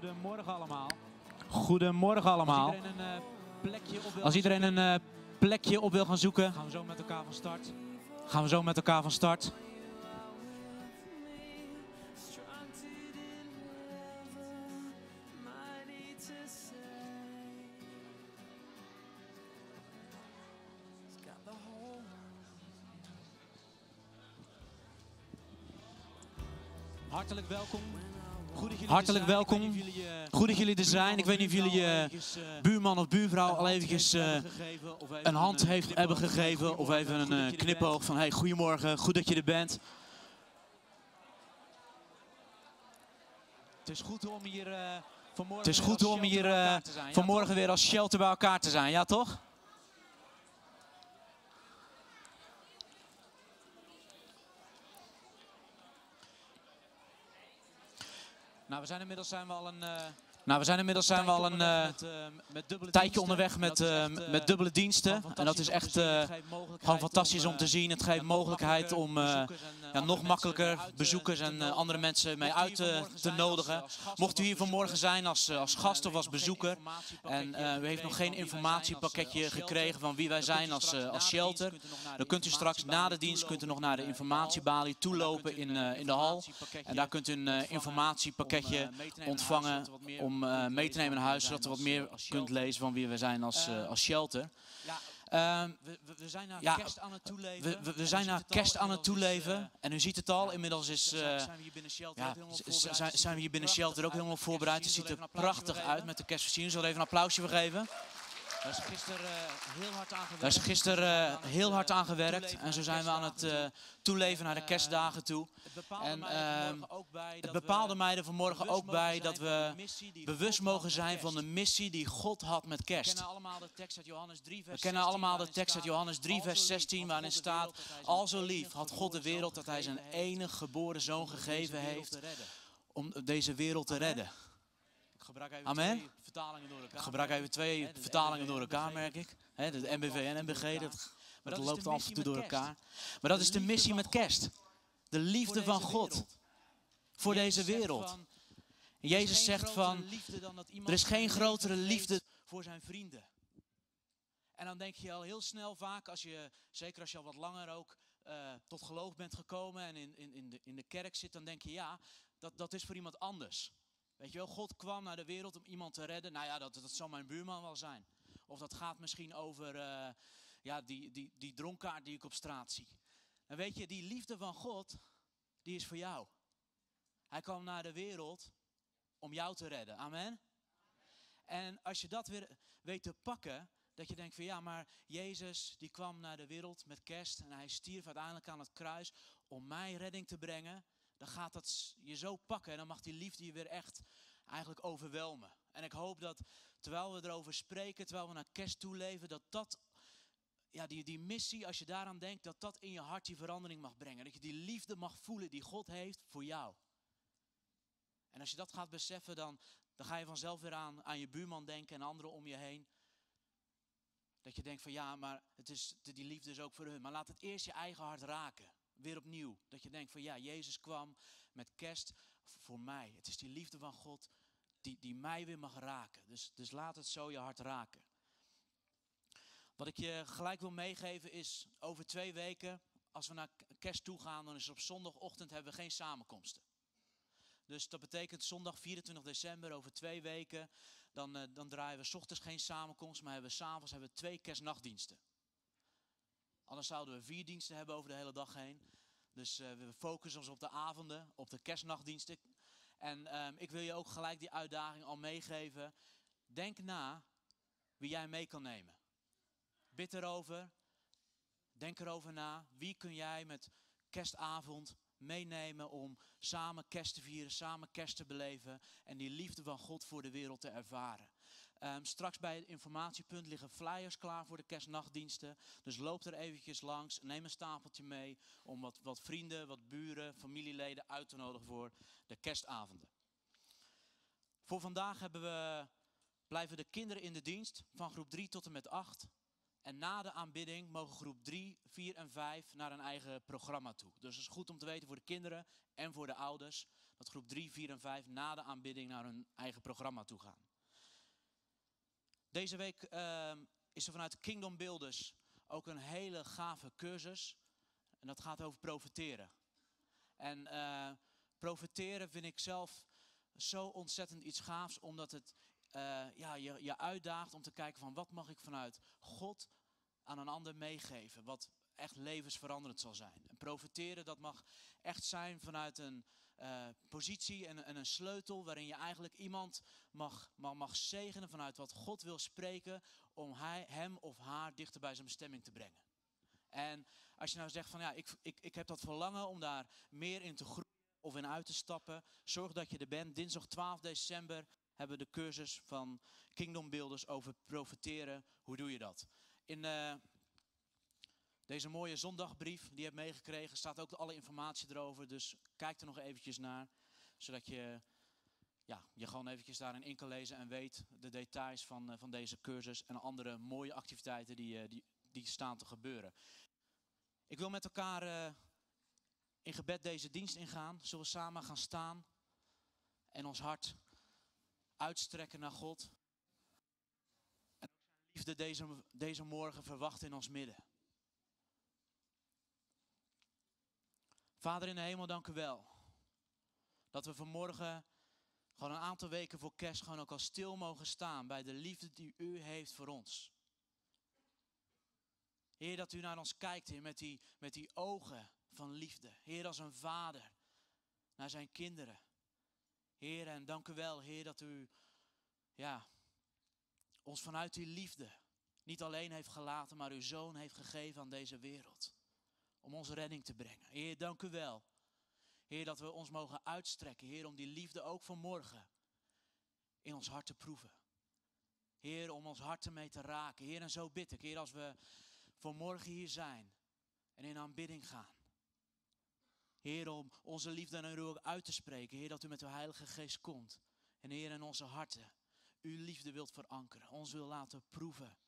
Goedemorgen allemaal. Goedemorgen allemaal. Als iedereen een eh, plekje op wil Als iedereen een eh, plekje op wil gaan zoeken, gaan we zo met elkaar van start. gaan we zo met elkaar van start. Hartelijk welkom. Hartelijk welkom. Eh, Goed dat jullie er zijn. Ik weet niet of jullie buurvrouw je eventjes, eh, buurman of buurvrouw al eventjes eh, een hand eh, heeft hebben gegeven of even een eh, knipoog van hey, goedemorgen, goed dat je er bent. Het is goed om hier eh, vanmorgen Het is goed om hier eh, vanmorgen weer als shelter bij elkaar te zijn, ja toch? Nou, we zijn inmiddels zijn we al een eh, Nou, we zijn inmiddels zijn we al een eh, met, eh, met dubbele tijdje onderweg En met, eh, echt, eh, met dubbele diensten. gewoon En dat is echt eh, gewoon fantastisch om eh, te zien. Het geeft mogelijkheid om eh, eh, ja, nog makkelijker eh, bezoekers en eh, andere mensen mee uit te, nodigen. eh, Mocht u hier vanmorgen zijn als, eh, als eh, gast of als bezoeker. En eh, u heeft nog geen eh, informatiepakketje gekregen van wie wij zijn als, eh, als shelter. Dan kunt u straks na de dienst kunt u nog naar de informatiebalie toelopen in, eh, in de hal. En daar kunt u een eh, informatiepakketje ontvangen om eh, mee te nemen naar huis, zodat u wat meer kunt lezen van wie we zijn als, eh, als shelter. Ja, Ehm, we, we, we zijn naar Ja, kerst aan het toeleven. we, we, zijn u naar ziet het al, kerst aan het inmiddels is, toeleven. eh, En u ziet het al, inmiddels is... zijn- eh, zijn we hier binnen Shelter ja, ook helemaal z- voorbereid. zijn, Het ziet zijn er we hier binnen prachtig Shelter ook uit helemaal met de voorbereid. Het ziet er prachtig uit met de kerstversiering. Zullen we even een applausje voor geven? Daar is gisteren eh, heel hard aan gewerkt. Daar is gisteren eh, heel hard aan gewerkt. En zo zijn we aan het eh, toeleven naar de kerstdagen toe. En, ehm, Het dat bepaalde mij er vanmorgen bewust ook bij dat we bewust mogen zijn van de missie die God had met We kerst. kennen allemaal de tekst uit Johannes 3 vers We kennen 16, allemaal de tekst uit Johannes 3 "Al vers zo lief 16 had waarin staat... Al zo lief had God de wereld dat hij zijn enige geboren zoon gegeven heeft te redden." om deze wereld te redden. Amen. Vertalingen door elkaar. Ik gebruik even twee vertalingen door elkaar, merk ik. Hè, de MBV en MBG, dat, Maar dat loopt af en toe door kerst. elkaar. Maar dat is de missie met kerst. De liefde van God voor deze wereld. Jezus zegt van, er is geen grotere liefde voor zijn vrienden. En dan denk je al heel snel vaak, als je, zeker als je al wat langer ook eh, tot geloof bent gekomen en in, in, in, de, in de kerk zit, dan denk je ja, dat, dat is voor iemand anders. Weet je wel, God kwam naar de wereld om iemand te redden. Nou ja, dat, dat zal mijn buurman wel zijn. Of dat gaat misschien over eh, ja, die, die, die dronkaard die ik op straat zie. En weet je, die liefde van God, die is voor jou. Hij kwam naar de wereld om jou te redden. Amen. En als je dat weer weet te pakken, dat je denkt van ja, maar Jezus die kwam naar de wereld met kerst en hij stierf uiteindelijk aan het kruis om mij redding te brengen, dan gaat dat je zo pakken en dan mag die liefde je weer echt eigenlijk overwelmen. En ik hoop dat terwijl we erover spreken, terwijl we naar kerst toe leven, dat dat, ja, die, die missie, als je daaraan denkt, dat dat in je hart die verandering mag brengen. Dat je die liefde mag voelen die God heeft voor jou. En als je dat gaat beseffen, dan, dan ga je vanzelf weer aan, aan je buurman denken en anderen om je heen. Dat je denkt van ja, maar het is, die liefde is ook voor hun. Maar laat het eerst je eigen hart raken. Weer opnieuw. Dat je denkt van ja, Jezus kwam met kerst voor mij. Het is die liefde van God die, die mij weer mag raken. Dus, dus laat het zo je hart raken. Wat ik je gelijk wil meegeven is over twee weken, als we naar kerst toe gaan, dan is op zondagochtend hebben we geen samenkomsten. Dus dat betekent zondag 24 december, over twee weken, dan, eh, dan draaien we ochtends geen samenkomst, maar hebben we s'avonds hebben we twee kerstnachtdiensten. Anders zouden we vier diensten hebben over de hele dag heen. Dus eh, we focussen ons op de avonden, op de kerstnachtdiensten. En ehm, ik wil je ook gelijk die uitdaging al meegeven. Denk na wie jij mee kan nemen. Bid erover. Denk erover na. Wie kun jij met kerstavond meenemen om samen kerst te vieren, samen kerst te beleven en die liefde van God voor de wereld te ervaren. Ehm, straks bij het informatiepunt liggen flyers klaar voor de kerstnachtdiensten. Dus loop er eventjes langs, neem een stapeltje mee om wat, wat vrienden, wat buren, familieleden uit te nodigen voor de kerstavonden. Voor vandaag hebben we, blijven de kinderen in de dienst van groep 3 tot en met 8. En na de aanbidding mogen groep 3, 4 en 5 naar een eigen programma toe. Dus dat is goed om te weten voor de kinderen en voor de ouders. dat groep 3, 4 en 5 na de aanbidding naar hun eigen programma toe gaan. Deze week uh, is er vanuit Kingdom Builders ook een hele gave cursus. En dat gaat over profiteren. En uh, profiteren vind ik zelf zo ontzettend iets gaafs, omdat het uh, ja, je, je uitdaagt om te kijken van wat mag ik vanuit God aan een ander meegeven. Wat echt levensveranderend zal zijn. En profiteren, dat mag echt zijn vanuit een uh, positie en, en, een sleutel waarin je eigenlijk iemand mag, mag, mag zegenen vanuit wat God wil spreken om hij, hem of haar dichter bij zijn bestemming te brengen. En als je nou zegt van ja, ik, ik, ik heb dat verlangen om daar meer in te groeien of in uit te stappen, zorg dat je er bent. Dinsdag 12 december hebben we de cursus van Kingdom Builders over profiteren. Hoe doe je dat? In uh, deze mooie zondagbrief die je hebt meegekregen staat ook alle informatie erover. Dus kijk er nog eventjes naar, zodat je ja, je gewoon eventjes daarin in kan lezen en weet de details van, uh, van deze cursus en andere mooie activiteiten die, uh, die, die staan te gebeuren. Ik wil met elkaar uh, in gebed deze dienst ingaan. Zullen we samen gaan staan en ons hart uitstrekken naar God. En ook zijn liefde deze, deze morgen verwachten in ons midden. Vader in de hemel, dank u wel. Dat we vanmorgen gewoon een aantal weken voor kerst gewoon ook al stil mogen staan bij de liefde die u heeft voor ons. Heer, dat u naar ons kijkt, Heer, met die, met die ogen van liefde. Heer, als een vader naar zijn kinderen. Heer, en dank u wel, Heer, dat u ja, ons vanuit die liefde niet alleen heeft gelaten, maar uw zoon heeft gegeven aan deze wereld. Om onze redding te brengen. Heer, dank u wel. Heer, dat we ons mogen uitstrekken. Heer, om die liefde ook vanmorgen in ons hart te proeven. Heer, om ons hart ermee te raken. Heer, en zo bid ik. Heer, als we vanmorgen hier zijn en in aanbidding gaan. Heer, om onze liefde naar u ook uit te spreken. Heer, dat u met uw Heilige Geest komt. En Heer, in onze harten uw liefde wilt verankeren. Ons wil laten proeven.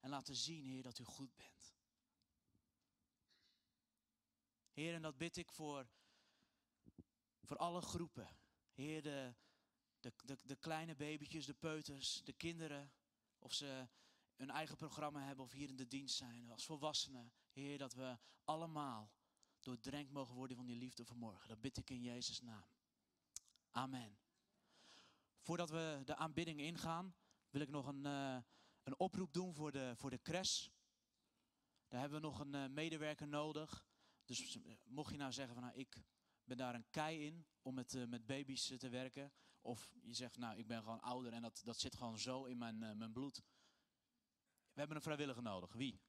En laten zien, Heer, dat u goed bent. Heer, en dat bid ik voor, voor alle groepen. Heer, de, de, de, kleine babytjes, de peuters, de kinderen. Of ze een eigen programma hebben of hier in de dienst zijn. Als volwassenen. Heer, dat we allemaal doordrenkt mogen worden van die liefde vanmorgen. Dat bid ik in Jezus' naam. Amen. Voordat we de aanbidding ingaan, wil ik nog een, uh, een oproep doen voor de, voor de crash. Daar hebben we nog een uh, medewerker nodig. Dus mocht je nou zeggen van nou, ik ben daar een kei in om met, uh, met baby's te werken. Of je zegt nou ik ben gewoon ouder en dat, dat zit gewoon zo in mijn, mijn bloed. We hebben een vrijwilliger nodig. Wie?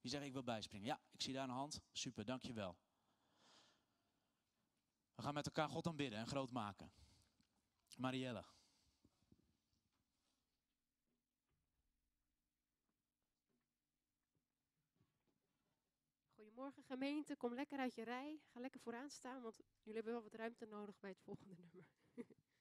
Wie zegt ik wil bijspringen? Ja, ik zie daar een hand. Super, dankjewel. We gaan met elkaar God aanbidden en groot maken. Marielle. Goedemorgen gemeente, kom lekker uit je rij. Ga lekker vooraan staan, want jullie hebben wel wat ruimte nodig bij het volgende nummer.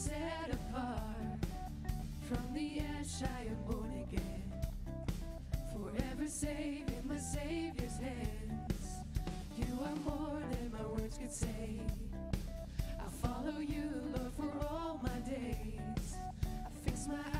set apart. From the ash I am born again, forever saved in my Savior's hands. You are more than my words could say. I'll follow you, Lord, for all my days. I fix my eyes.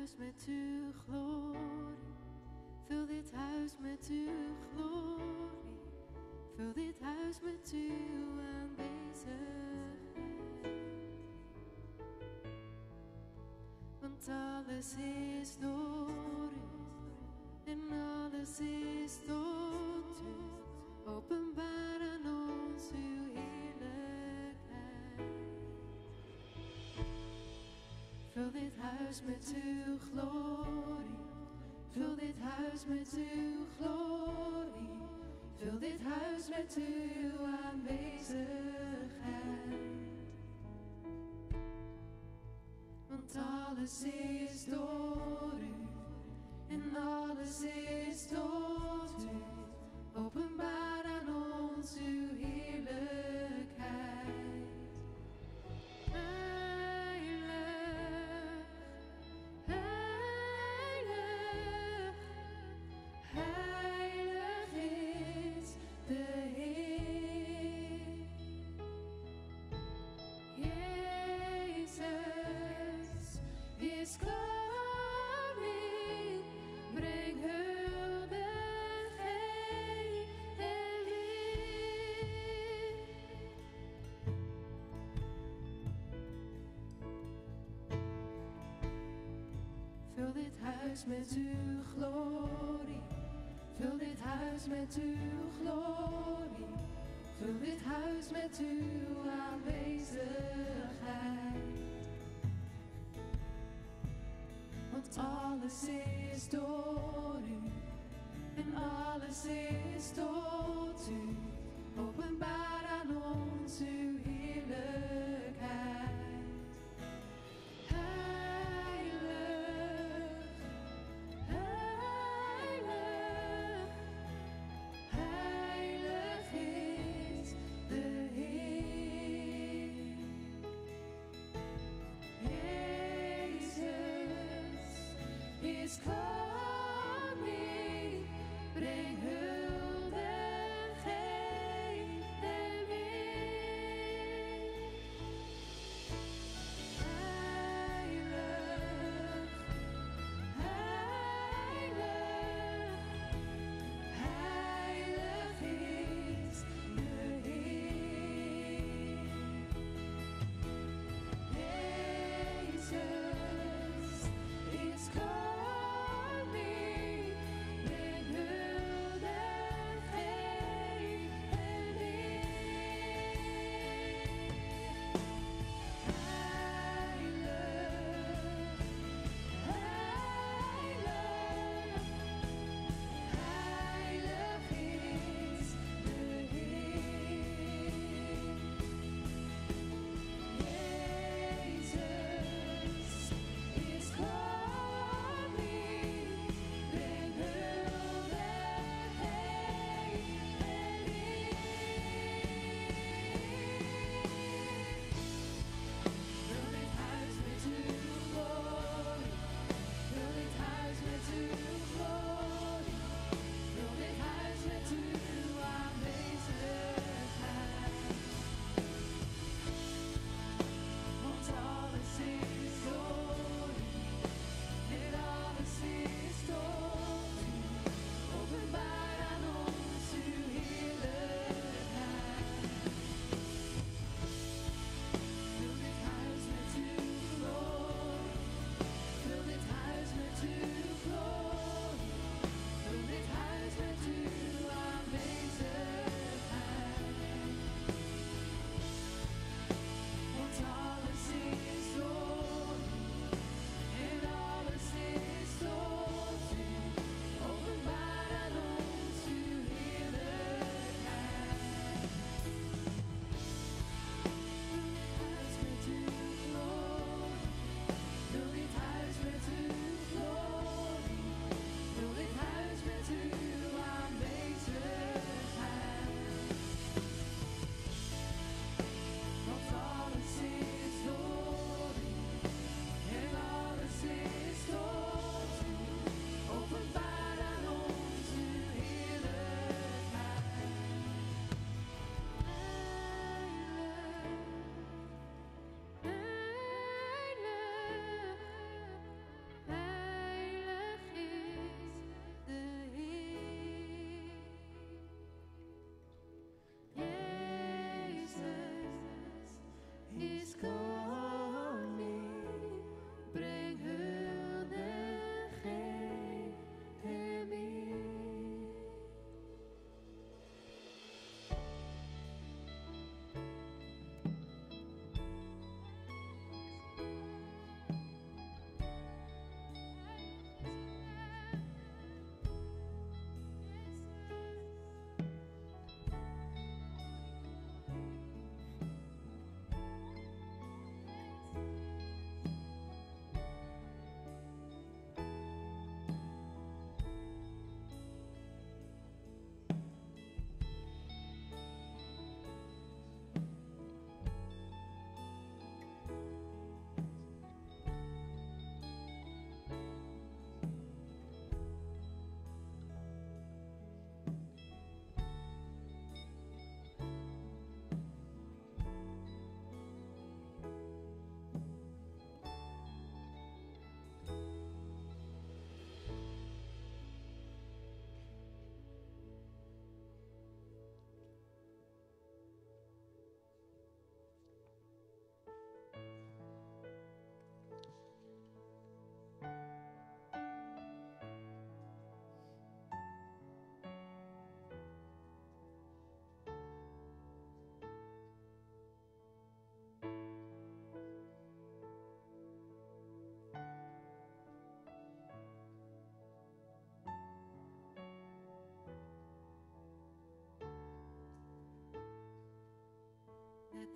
Huis met uw glorie. Vul dit huis met uw glorie. Vul dit huis met uw aanwezigheid. Want alles is door u. En alles is tot Vul dit huis met uw glorie. Vul dit huis met uw glorie. Vul dit huis met uw aanwezigheid. Want alles is door u. En alles is tot u. Vul dit huis met uw glorie. Vul dit huis met uw glorie. Vul dit huis met uw aanwezigheid. Want alles is door u. En alles is tot u. Openbaar aan ons uw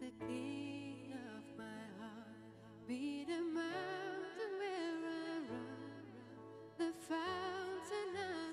The king of my heart. Be the mountain where I run, the fountain of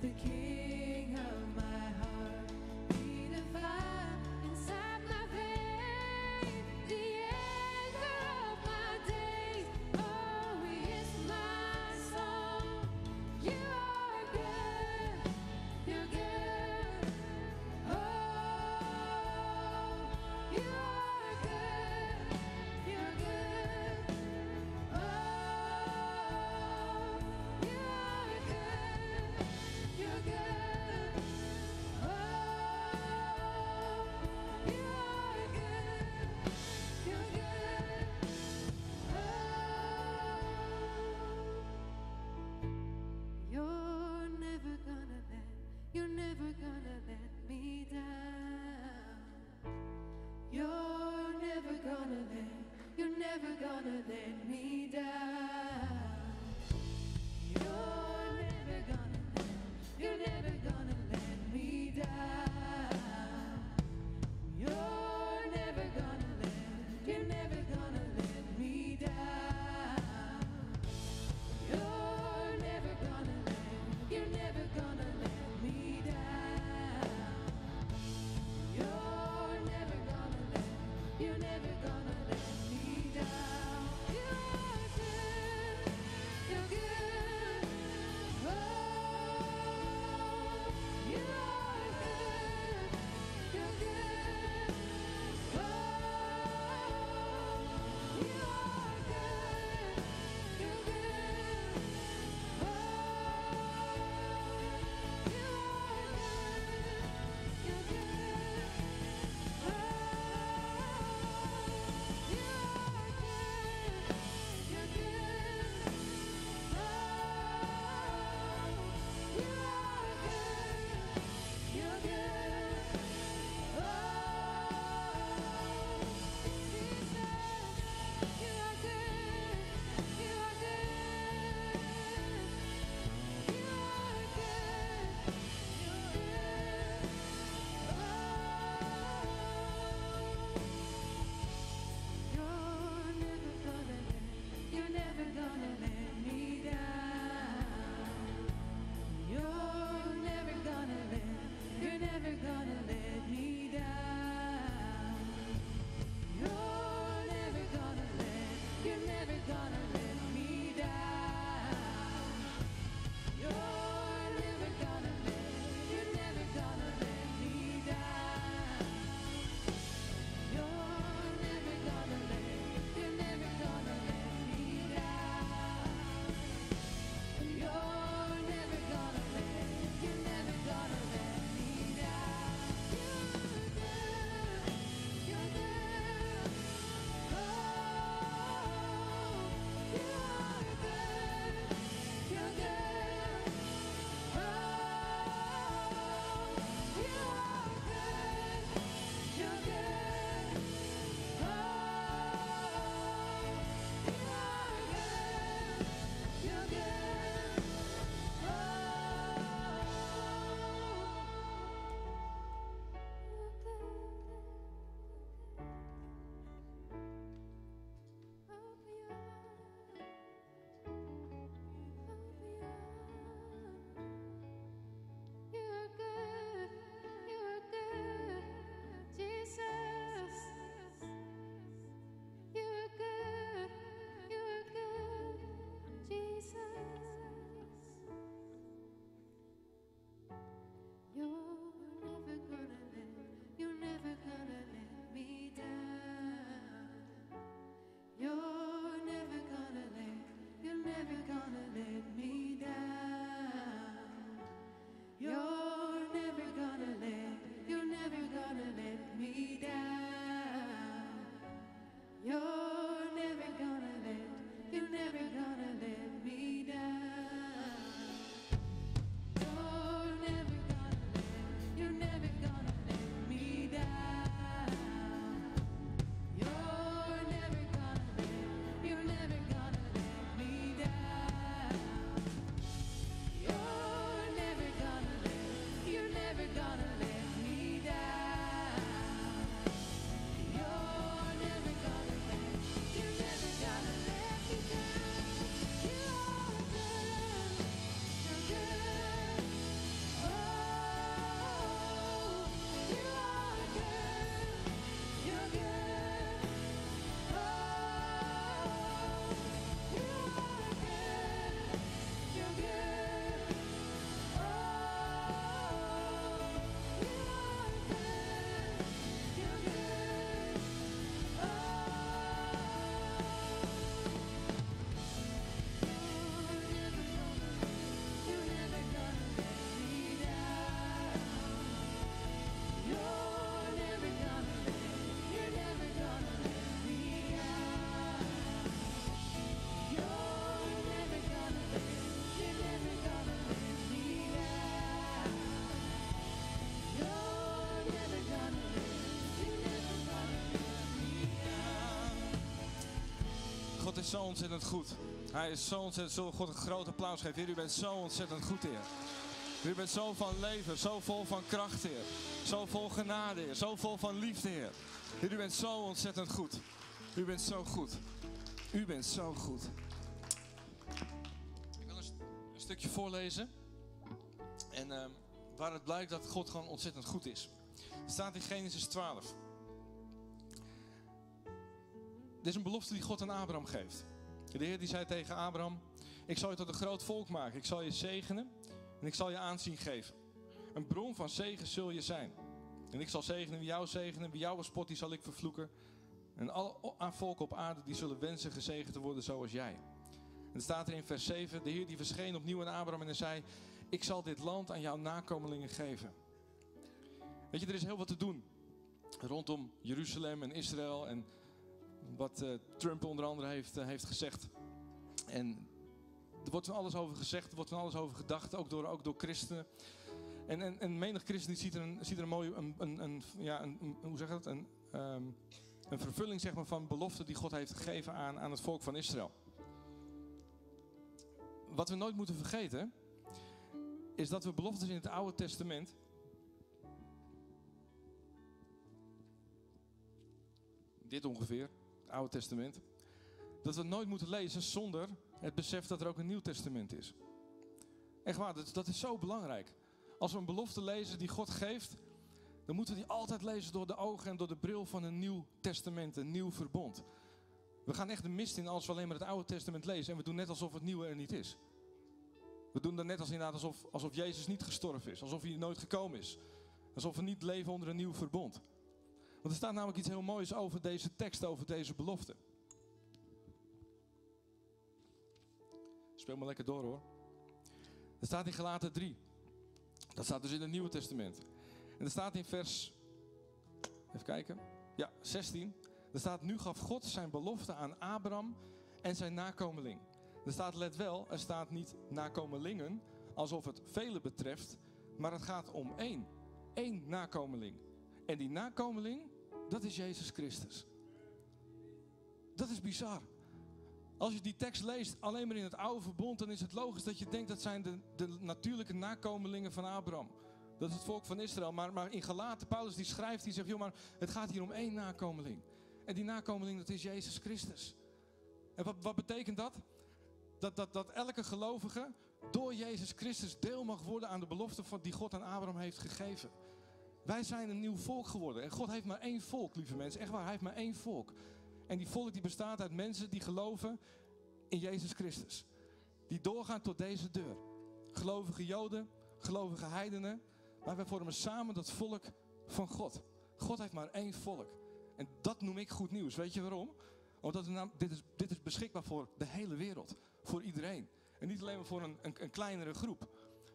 the King. Zo ontzettend goed. Hij is zo ontzettend, we God een groot applaus geven. Heer, u bent zo ontzettend goed, Heer. U bent zo van leven, zo vol van kracht, Heer. Zo vol genade, Heer. Zo vol van liefde, Heer. Heer, u bent zo ontzettend goed. U bent zo goed. U bent zo goed. Ik wil een, een stukje voorlezen. En uh, waar het blijkt dat God gewoon ontzettend goed is. Het staat in Genesis 12. Dit is een belofte die God aan Abraham geeft. De Heer die zei tegen Abraham: Ik zal je tot een groot volk maken. Ik zal je zegenen en ik zal je aanzien geven. Een bron van zegen zul je zijn. En ik zal zegenen wie jou zegenen, wie jou bespot, die zal ik vervloeken. En alle volken op aarde die zullen wensen gezegend te worden zoals jij. En het staat er in vers 7, de Heer die verscheen opnieuw aan Abraham en hij zei, ik zal dit land aan jouw nakomelingen geven. Weet je, er is heel wat te doen rondom Jeruzalem en Israël en wat uh, Trump onder andere heeft, uh, heeft gezegd. En er wordt van alles over gezegd, er wordt van alles over gedacht, ook door, ook door christenen. En, en, en menig christen ziet er een, ziet er een mooie, een, een, een ja, een, hoe zeg je dat, een, um, een vervulling zeg maar, van beloften die God heeft gegeven aan, aan het volk van Israël. Wat we nooit moeten vergeten, is dat we beloftes in het Oude Testament dit ongeveer, Oude Testament, dat we nooit moeten lezen zonder het besef dat er ook een Nieuw Testament is. Echt waar, dat, is zo belangrijk. Als we een belofte lezen die God geeft, dan moeten we die altijd lezen door de ogen en door de bril van een nieuw testament, een nieuw verbond. We gaan echt de mist in als we alleen maar het Oude Testament lezen en we doen net alsof het nieuwe er niet is. We doen dan net als inderdaad alsof, alsof Jezus niet gestorven is, alsof hij nooit gekomen is. Alsof we niet leven onder een nieuw verbond. Want er staat namelijk iets heel moois over deze tekst, over deze belofte. Speel maar lekker door hoor. Er staat in Galaten 3. Dat staat dus in het Nieuwe Testament. En er staat in vers. Even kijken. Ja, 16. Er staat: Nu gaf God zijn belofte aan Abraham en zijn nakomeling. Er staat, let wel, er staat niet nakomelingen, alsof het vele betreft, maar het gaat om één. Één nakomeling. En die nakomeling, dat is Jezus Christus. Dat is bizar. Als je die tekst leest, alleen maar in het oude verbond, dan is het logisch dat je denkt dat zijn de, de natuurlijke nakomelingen van Abraham. Dat is het volk van Israël. Maar, maar in Galaten, Paulus die schrijft, die zegt, joh, maar het gaat hier om één nakomeling. En die nakomeling, dat is Jezus Christus. En wat, wat betekent dat? Dat, dat? dat elke gelovige door Jezus Christus deel mag worden aan de belofte van, die God aan Abraham heeft gegeven. Wij zijn een nieuw volk geworden. En God heeft maar één volk, lieve mensen. Echt waar, hij heeft maar één volk. En die volk die bestaat uit mensen die geloven in Jezus Christus. Die doorgaan tot deze deur. Gelovige Joden, gelovige heidenen. Maar wij vormen samen dat volk van God. God heeft maar één volk. En dat noem ik goed nieuws. Weet je waarom? Omdat dit, is, dit is beschikbaar voor de hele wereld. Voor iedereen. En niet alleen maar voor een, een, een kleinere groep.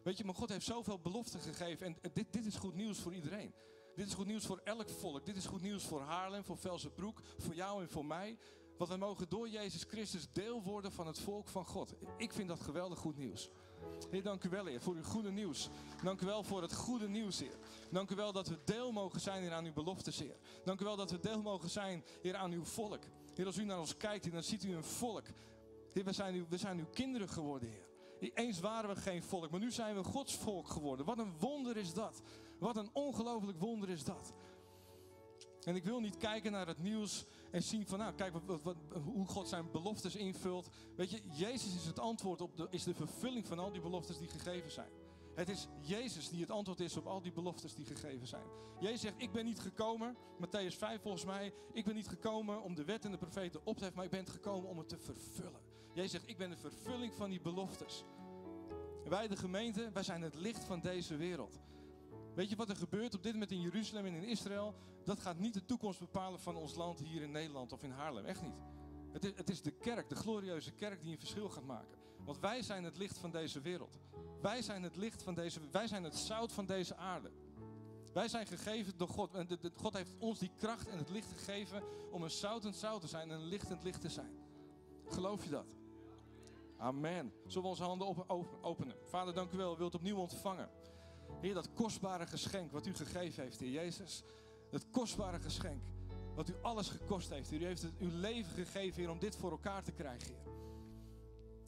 Weet je, maar God heeft zoveel beloften gegeven. En dit, dit is goed nieuws voor iedereen. Dit is goed nieuws voor elk volk. Dit is goed nieuws voor Haarlem, voor Velsenbroek, voor jou en voor mij. Want wij mogen door Jezus Christus deel worden van het volk van God. Ik vind dat geweldig goed nieuws. Heer, dank u wel, Heer, voor uw goede nieuws. Dank u wel voor het goede nieuws, Heer. Dank u wel dat we deel mogen zijn, Heer, aan uw beloftes, Heer. Dank u wel dat we deel mogen zijn, Heer, aan uw volk. Heer, als u naar ons kijkt, dan ziet u een volk. We zijn, uw, we zijn uw kinderen geworden, Heer. Eens waren we geen volk, maar nu zijn we Gods volk geworden. Wat een wonder is dat. Wat een ongelooflijk wonder is dat. En ik wil niet kijken naar het nieuws en zien van, nou, kijk wat, hoe God zijn beloftes invult. Weet je, Jezus is het antwoord op de, is de vervulling van al die beloftes die gegeven zijn. Het is Jezus die het antwoord is op al die beloftes die gegeven zijn. Jezus zegt, ik ben niet gekomen, Matthäus 5 volgens mij, ik ben niet gekomen om de wet en de profeten op te heffen, maar ik ben gekomen om het te vervullen. Jezus zegt, ik ben de vervulling van die beloftes. wij de gemeente, wij zijn het licht van deze wereld. Weet je wat er gebeurt op dit moment in Jeruzalem en in Israël? Dat gaat niet de toekomst bepalen van ons land hier in Nederland of in Haarlem. Echt niet. Het is, het is de kerk, de glorieuze kerk die een verschil gaat maken. Want wij zijn het licht van deze wereld. Wij zijn het licht van deze Wij zijn het zout van deze aarde. Wij zijn gegeven door God. En God heeft ons die kracht en het licht gegeven om een zoutend zout te zijn en een lichtend licht te zijn. Geloof je dat? Amen. Zullen we onze handen openen? Vader, dank u wel. U wilt opnieuw ontvangen. Heer, dat kostbare geschenk wat u gegeven heeft, Heer Jezus. Het kostbare geschenk Wat u alles gekost heeft. U heeft het uw leven gegeven, Heer, om dit voor elkaar te krijgen, Heer.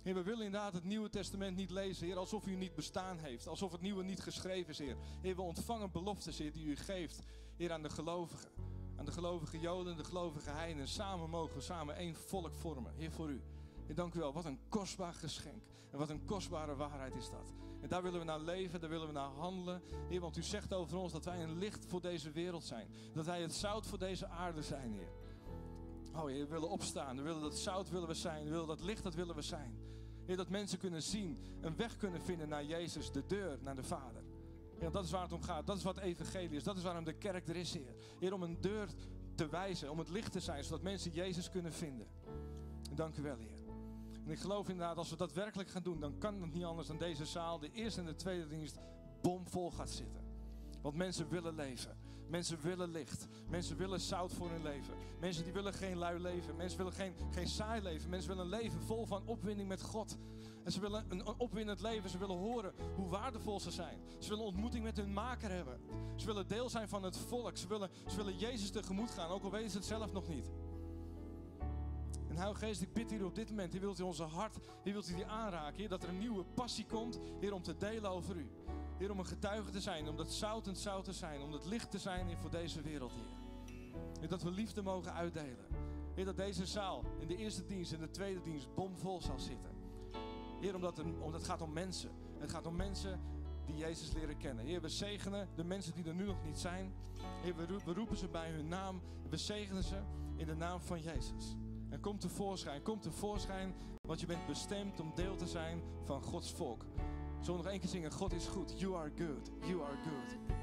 Heer, we willen inderdaad het Nieuwe Testament niet lezen, Heer, alsof u niet bestaan heeft. Alsof het Nieuwe niet geschreven is, Heer. Heer, we ontvangen beloftes, Heer, die u geeft, Heer, aan de gelovigen. Aan de gelovige Joden, de gelovige Heiden. Samen mogen we samen één volk vormen, Heer, voor u. Heer, dank u wel. Wat een kostbaar geschenk. En wat een kostbare waarheid is dat. En daar willen we naar leven, daar willen we naar handelen. Heer, want u zegt over ons dat wij een licht voor deze wereld zijn. Dat wij het zout voor deze aarde zijn, Heer. Oh Heer, we willen opstaan. We willen dat zout willen we zijn. We willen dat licht, dat willen we zijn. Heer, dat mensen kunnen zien, een weg kunnen vinden naar Jezus, de deur naar de Vader. Ja, dat is waar het om gaat. Dat is wat evangelie is. Dat is waarom de kerk er is, Heer. Heer, om een deur te wijzen, om het licht te zijn, zodat mensen Jezus kunnen vinden. En dank u wel, Heer. En ik geloof inderdaad, als we dat werkelijk gaan doen, dan kan het niet anders dan deze zaal, de eerste en de tweede dienst, bomvol gaat zitten. Want mensen willen leven. Mensen willen licht. Mensen willen zout voor hun leven. Mensen die willen geen lui leven. Mensen willen geen, geen saai leven. Mensen willen een leven vol van opwinding met God. En ze willen een opwindend leven. Ze willen horen hoe waardevol ze zijn. Ze willen ontmoeting met hun maker hebben. Ze willen deel zijn van het volk. Ze willen, ze willen Jezus tegemoet gaan, ook al weten ze het zelf nog niet. En Heilige Geest, ik bid hier op dit moment, hier wilt u onze hart, hier wilt u die aanraken, Heer, dat er een nieuwe passie komt, Heer, om te delen over u. Heer, om een getuige te zijn, om dat zoutend zout te zijn, om het licht te zijn Heer, voor deze wereld, Heer. Heer, dat we liefde mogen uitdelen. Heer, dat deze zaal in de eerste dienst en de tweede dienst bomvol zal zitten. Heer, omdat het, omdat het gaat om mensen. Het gaat om mensen die Jezus leren kennen. Heer, we zegenen de mensen die er nu nog niet zijn. Heer, we roepen ze bij hun naam. We zegenen ze in de naam van Jezus. En kom tevoorschijn, kom tevoorschijn, want je bent bestemd om deel te zijn van Gods volk. Zullen nog één keer zingen? God is goed. You are good. You are good.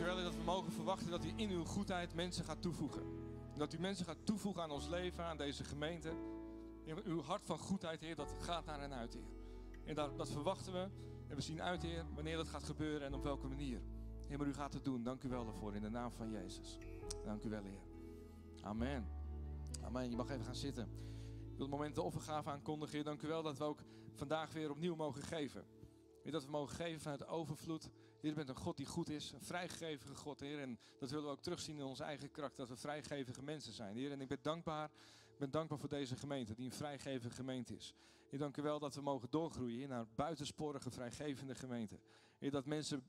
U wel dat we mogen verwachten dat u in uw goedheid mensen gaat toevoegen. Dat u mensen gaat toevoegen aan ons leven, aan deze gemeente. Uw hart van goedheid, Heer, dat gaat naar en uit, Heer. En dat, dat verwachten we. En we zien uit, Heer, wanneer dat gaat gebeuren en op welke manier. Heer, maar u gaat het doen. Dank u wel daarvoor in de naam van Jezus. Dank u wel, Heer. Amen. Amen. Je mag even gaan zitten. Ik wil het moment de offergave aankondigen. Heer, dank u wel dat we ook vandaag weer opnieuw mogen geven. Heer, dat we mogen geven vanuit overvloed. U bent een God die goed is, een vrijgevige God, Heer. En dat willen we ook terugzien in onze eigen kracht, dat we vrijgevige mensen zijn, Heer. En ik ben dankbaar, ik ben dankbaar voor deze gemeente, die een vrijgevige gemeente is. Heer, dank u wel dat we mogen doorgroeien naar buitensporige, vrijgevende gemeente. Heer, dat mensen,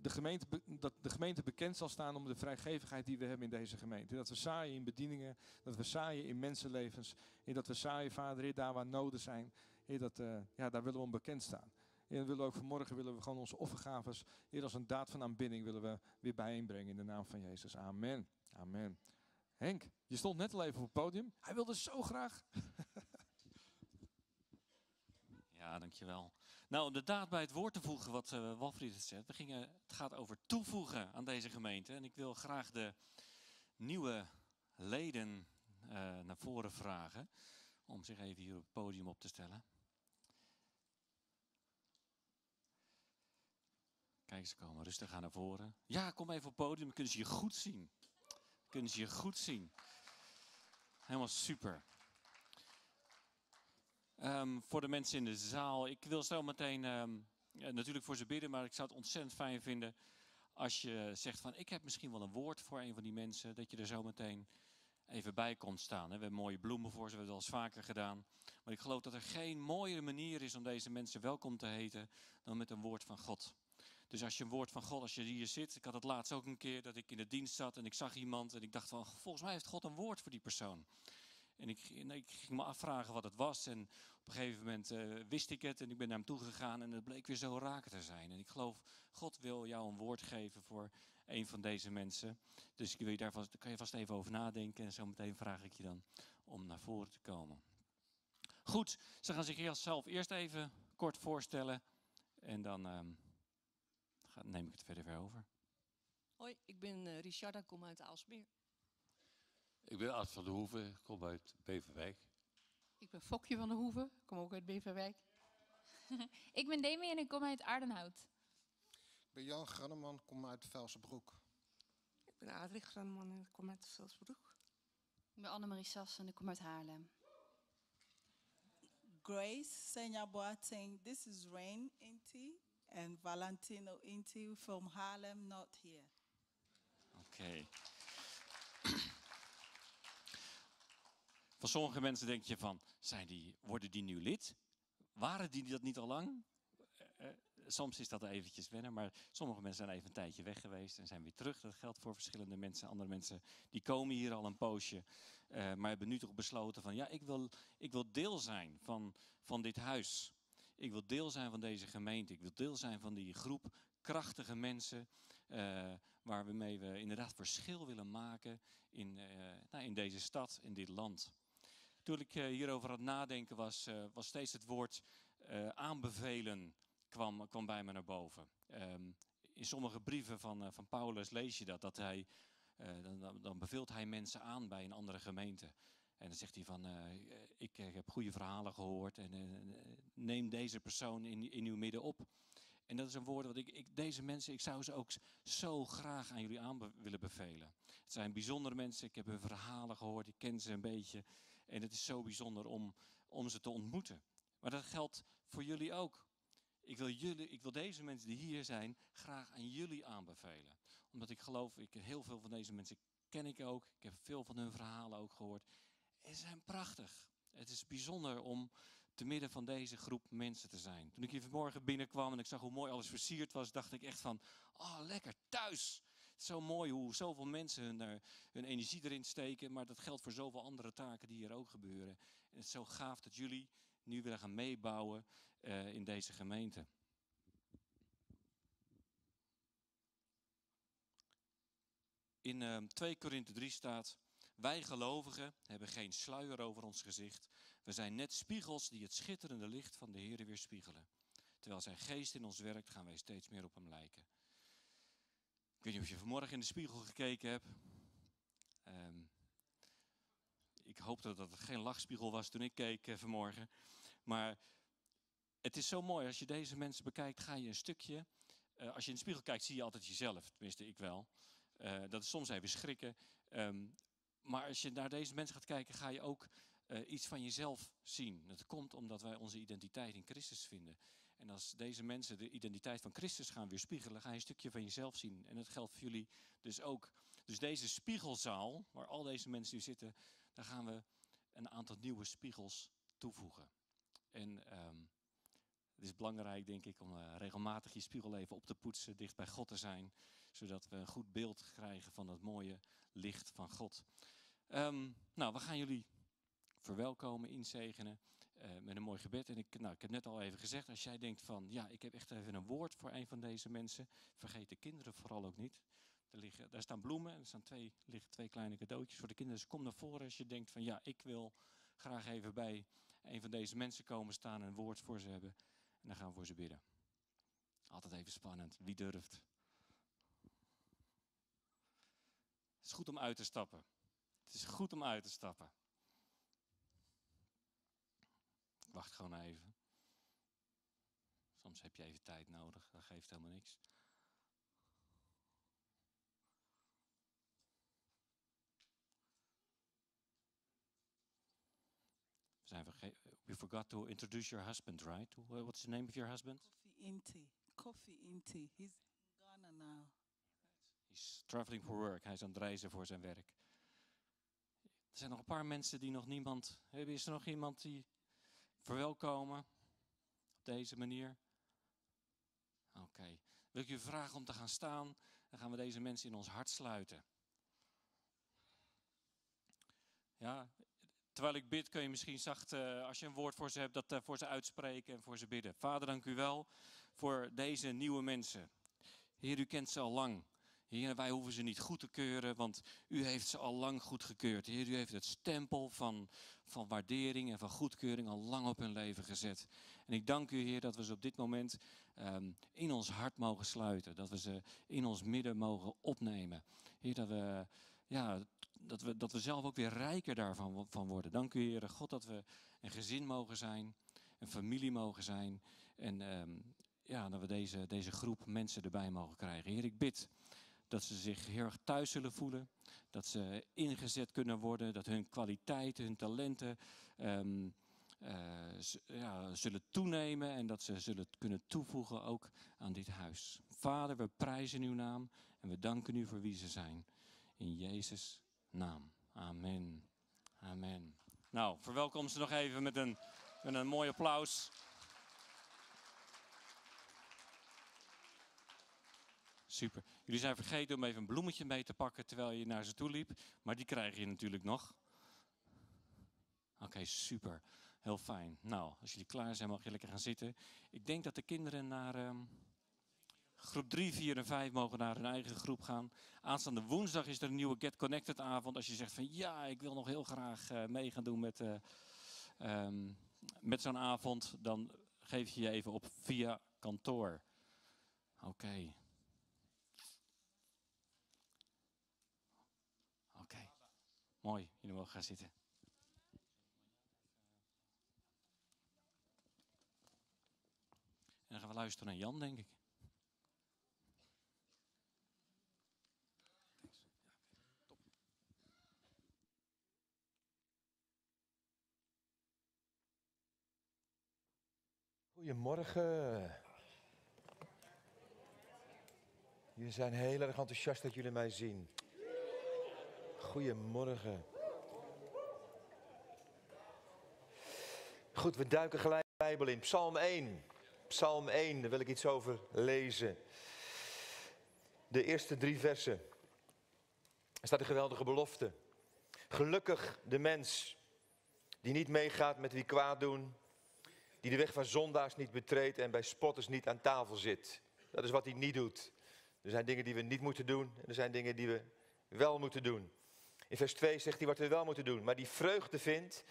de gemeente, dat de gemeente bekend zal staan om de vrijgevigheid die we hebben in deze gemeente. Dat we zaaien in bedieningen, dat we zaaien in mensenlevens. Heer, dat we zaaien, Vader, daar waar noden zijn. Heer, dat, eh, ja, daar willen we om bekend staan. En dan willen we ook vanmorgen willen we gewoon onze offergaves, hier als een daad van aanbidding, willen we weer bijeenbrengen in de naam van Jezus. Amen. Amen. Henk, je stond net al even op het podium. Hij wilde zo graag. Ja, dankjewel. Nou, om de daad bij het woord te voegen wat uh, Walfried het zegt. We gingen, het gaat over toevoegen aan deze gemeente. En ik wil graag de nieuwe leden uh, naar voren vragen. Om zich even hier op het podium op te stellen. Rustig aan naar voren. Ja, kom even op het podium, kunnen ze je goed zien. Kunnen ze je goed zien. Helemaal super. Ehm, voor de mensen in de zaal, ik wil zo meteen ehm, natuurlijk voor ze bidden, maar ik zou het ontzettend fijn vinden als je zegt van ik heb misschien wel een woord voor een van die mensen, dat je er zo meteen even bij komt staan. We hebben mooie bloemen voor ze, we hebben het al vaker gedaan. Maar ik geloof dat er geen mooiere manier is om deze mensen welkom te heten dan met een woord van God. Dus als je een woord van God, als je hier zit. Ik had het laatst ook een keer dat ik in de dienst zat en ik zag iemand en ik dacht van volgens mij heeft God een woord voor die persoon. En ik, ik ging me afvragen wat het was. En op een gegeven moment uh, wist ik het en ik ben naar hem toegegaan en het bleek weer zo raken te zijn. En ik geloof, God wil jou een woord geven voor een van deze mensen. Dus ik wil je daar, kan je vast even over nadenken en zo meteen vraag ik je dan om naar voren te komen. Goed, ze gaan zich zelf eerst even kort voorstellen en dan um, neem ik het verder weer over. Hoi, ik ben uh, Richarda, kom uit Aalsmeer. Ik ben Art van der Hoeven, kom uit Beverwijk. Ik ben Fokje van der Hoeven, kom ook uit Beverwijk. ik ben Demi en ik kom uit Aardenhout. Ik ben Jan Granneman, kom uit Velsenbroek. Ik ben Adrie Granneman en ik kom uit Velsenbroek. Ik ben Annemarie Sass en ik kom uit Haarlem. Grace Senja Boateng, this is Rain Inti and Valentino Inti from Haarlem, not here. Oké. Van sommige mensen denk je van, zijn die, worden die nu lid? Waren die dat niet al lang? Uh, soms is dat eventjes wennen, maar sommige mensen zijn even een tijdje weg geweest en zijn weer terug. Dat geldt voor verschillende mensen. Andere mensen die komen hier al een poosje, uh, maar hebben nu toch besloten van, ja, ik wil, ik wil deel zijn van, van dit huis. Ik wil deel zijn van deze gemeente. Ik wil deel zijn van die groep krachtige mensen uh, waar we mee we inderdaad verschil willen maken in, nou, in deze stad, in dit land. Toen ik uh, hierover aan het nadenken was, was steeds het woord aanbevelen kwam, kwam bij me naar boven. Um, in sommige brieven van, van Paulus lees je dat, dat hij, dan, dan, beveelt hij mensen aan bij een andere gemeente. En dan zegt hij van, ik heb goede verhalen gehoord en neem deze persoon in, in uw midden op. En dat is een woord wat ik, ik, deze mensen, ik zou ze ook zo graag aan jullie aan willen bevelen. Het zijn bijzondere mensen, ik heb hun verhalen gehoord, ik ken ze een beetje. En het is zo bijzonder om, om ze te ontmoeten. Maar dat geldt voor jullie ook. Ik wil, jullie, ik wil deze mensen die hier zijn graag aan jullie aanbevelen. Omdat ik geloof, ik, heel veel van deze mensen ken ik ook. Ik heb veel van hun verhalen ook gehoord. En zijn prachtig. Het is bijzonder om te midden van deze groep mensen te zijn. Toen ik hier vanmorgen binnenkwam en ik zag hoe mooi alles versierd was, dacht ik echt van, oh lekker thuis. Zo mooi hoe zoveel mensen hun, eh, hun energie erin steken, maar dat geldt voor zoveel andere taken die hier ook gebeuren. En het is zo gaaf dat jullie nu willen gaan meebouwen uh, in deze gemeente. In uh, 2 Korinthe 3 staat, wij gelovigen hebben geen sluier over ons gezicht. We zijn net spiegels die het schitterende licht van de Heer weerspiegelen. Terwijl zijn geest in ons werkt, gaan wij steeds meer op hem lijken. Ik weet niet of je vanmorgen in de spiegel gekeken hebt. Um, ik hoopte dat het geen lachspiegel was toen ik keek uh, vanmorgen. Maar het is zo mooi, als je deze mensen bekijkt, ga je een stukje. Uh, als je in de spiegel kijkt, zie je altijd jezelf. Tenminste, ik wel. Uh, dat is soms even schrikken. Um, maar als je naar deze mensen gaat kijken, ga je ook iets van jezelf zien. Dat komt omdat wij onze identiteit in Christus vinden. En als deze mensen de identiteit van Christus gaan weerspiegelen, ga je een stukje van jezelf zien. En dat geldt voor jullie dus ook. Dus deze spiegelzaal, waar al deze mensen nu zitten, daar gaan we een aantal nieuwe spiegels toevoegen. En um, het is belangrijk, denk ik, om uh, regelmatig je spiegel even op te poetsen, dicht bij God te zijn, zodat we een goed beeld krijgen van dat mooie licht van God. Um, nou, we gaan jullie verwelkomen, inzegenen. Uh, met een mooi gebed. En ik, nou, ik heb net al even gezegd, als jij denkt van, ja, ik heb echt even een woord voor een van deze mensen, vergeet de kinderen vooral ook niet. Er liggen, daar staan bloemen en er staan twee, liggen twee kleine cadeautjes voor de kinderen. Dus kom naar voren als je denkt van, ja, ik wil graag even bij een van deze mensen komen staan en een woord voor ze hebben. En dan gaan we voor ze bidden. Altijd even spannend. Wie durft? Het is goed om uit te stappen. Het is goed om uit te stappen. Wacht gewoon even. Soms heb je even tijd nodig, dat geeft helemaal niks. We zijn you forgot to introduce your husband, right? What's the name of your husband? Kofi Inti. Kofi Inti. He's in Ghana now. He's traveling for work. Hij is aan het reizen voor zijn werk. Er zijn nog een paar mensen die nog niemand hebben. Is er nog iemand die verwelkomen op deze manier? Oké. Wil ik u vragen om te gaan staan? Dan gaan we deze mensen in ons hart sluiten. Ja, terwijl ik bid kun je misschien zacht, uh, als je een woord voor ze hebt, dat uh, voor ze uitspreken en voor ze bidden. Vader, dank u wel voor deze nieuwe mensen. Heer, u kent ze al lang. Heer, wij hoeven ze niet goed te keuren, want u heeft ze al lang goed gekeurd. Heer, u heeft het stempel van, van waardering en van goedkeuring al lang op hun leven gezet. En ik dank u, Heer, dat we ze op dit moment um, in ons hart mogen sluiten. Dat we ze in ons midden mogen opnemen. Heer, dat we, ja, dat we, dat we zelf ook weer rijker daarvan van worden. Dank u, Heer, God, dat we een gezin mogen zijn, een familie mogen zijn. En um, ja, dat we deze, deze groep mensen erbij mogen krijgen. Heer, ik bid dat ze zich heel erg thuis zullen voelen. Dat ze ingezet kunnen worden. Dat hun kwaliteiten, hun talenten um, uh, ja, zullen toenemen. En dat ze zullen kunnen toevoegen ook aan dit huis. Vader, we prijzen uw naam. En we danken u voor wie ze zijn. In Jezus' naam. Amen. Amen. Nou, verwelkom ze nog even met een, met een mooi applaus. Super. Jullie zijn vergeten om even een bloemetje mee te pakken terwijl je naar ze toe liep. Maar die krijg je natuurlijk nog. Oké, super. Heel fijn. Nou, als jullie klaar zijn, mag je lekker gaan zitten. Ik denk dat de kinderen naar uh, groep 3, 4 en 5 mogen naar hun eigen groep gaan. Aanstaande woensdag is er een nieuwe Get Connected avond. Als je zegt van ja, ik wil nog heel graag uh, mee gaan doen met, uh, um, met zo'n avond, dan geef je je even op via kantoor. Oké. Mooi, jullie mogen gaan zitten. En dan gaan we luisteren naar Jan, denk ik. Goedemorgen. Jullie zijn heel erg enthousiast dat jullie mij zien. Goedemorgen. Goed, we duiken gelijk de Bijbel in. Psalm 1. Psalm 1, daar wil ik iets over lezen. De eerste drie versen. Er staat een geweldige belofte. Gelukkig de mens die niet meegaat met wie kwaad doen, die de weg van zondaars niet betreedt en bij spotters niet aan tafel zit. Dat is wat hij niet doet. Er zijn dingen die we niet moeten doen en er zijn dingen die we wel moeten doen. In vers 2 zegt hij wat we wel moeten doen. Maar die vreugde vindt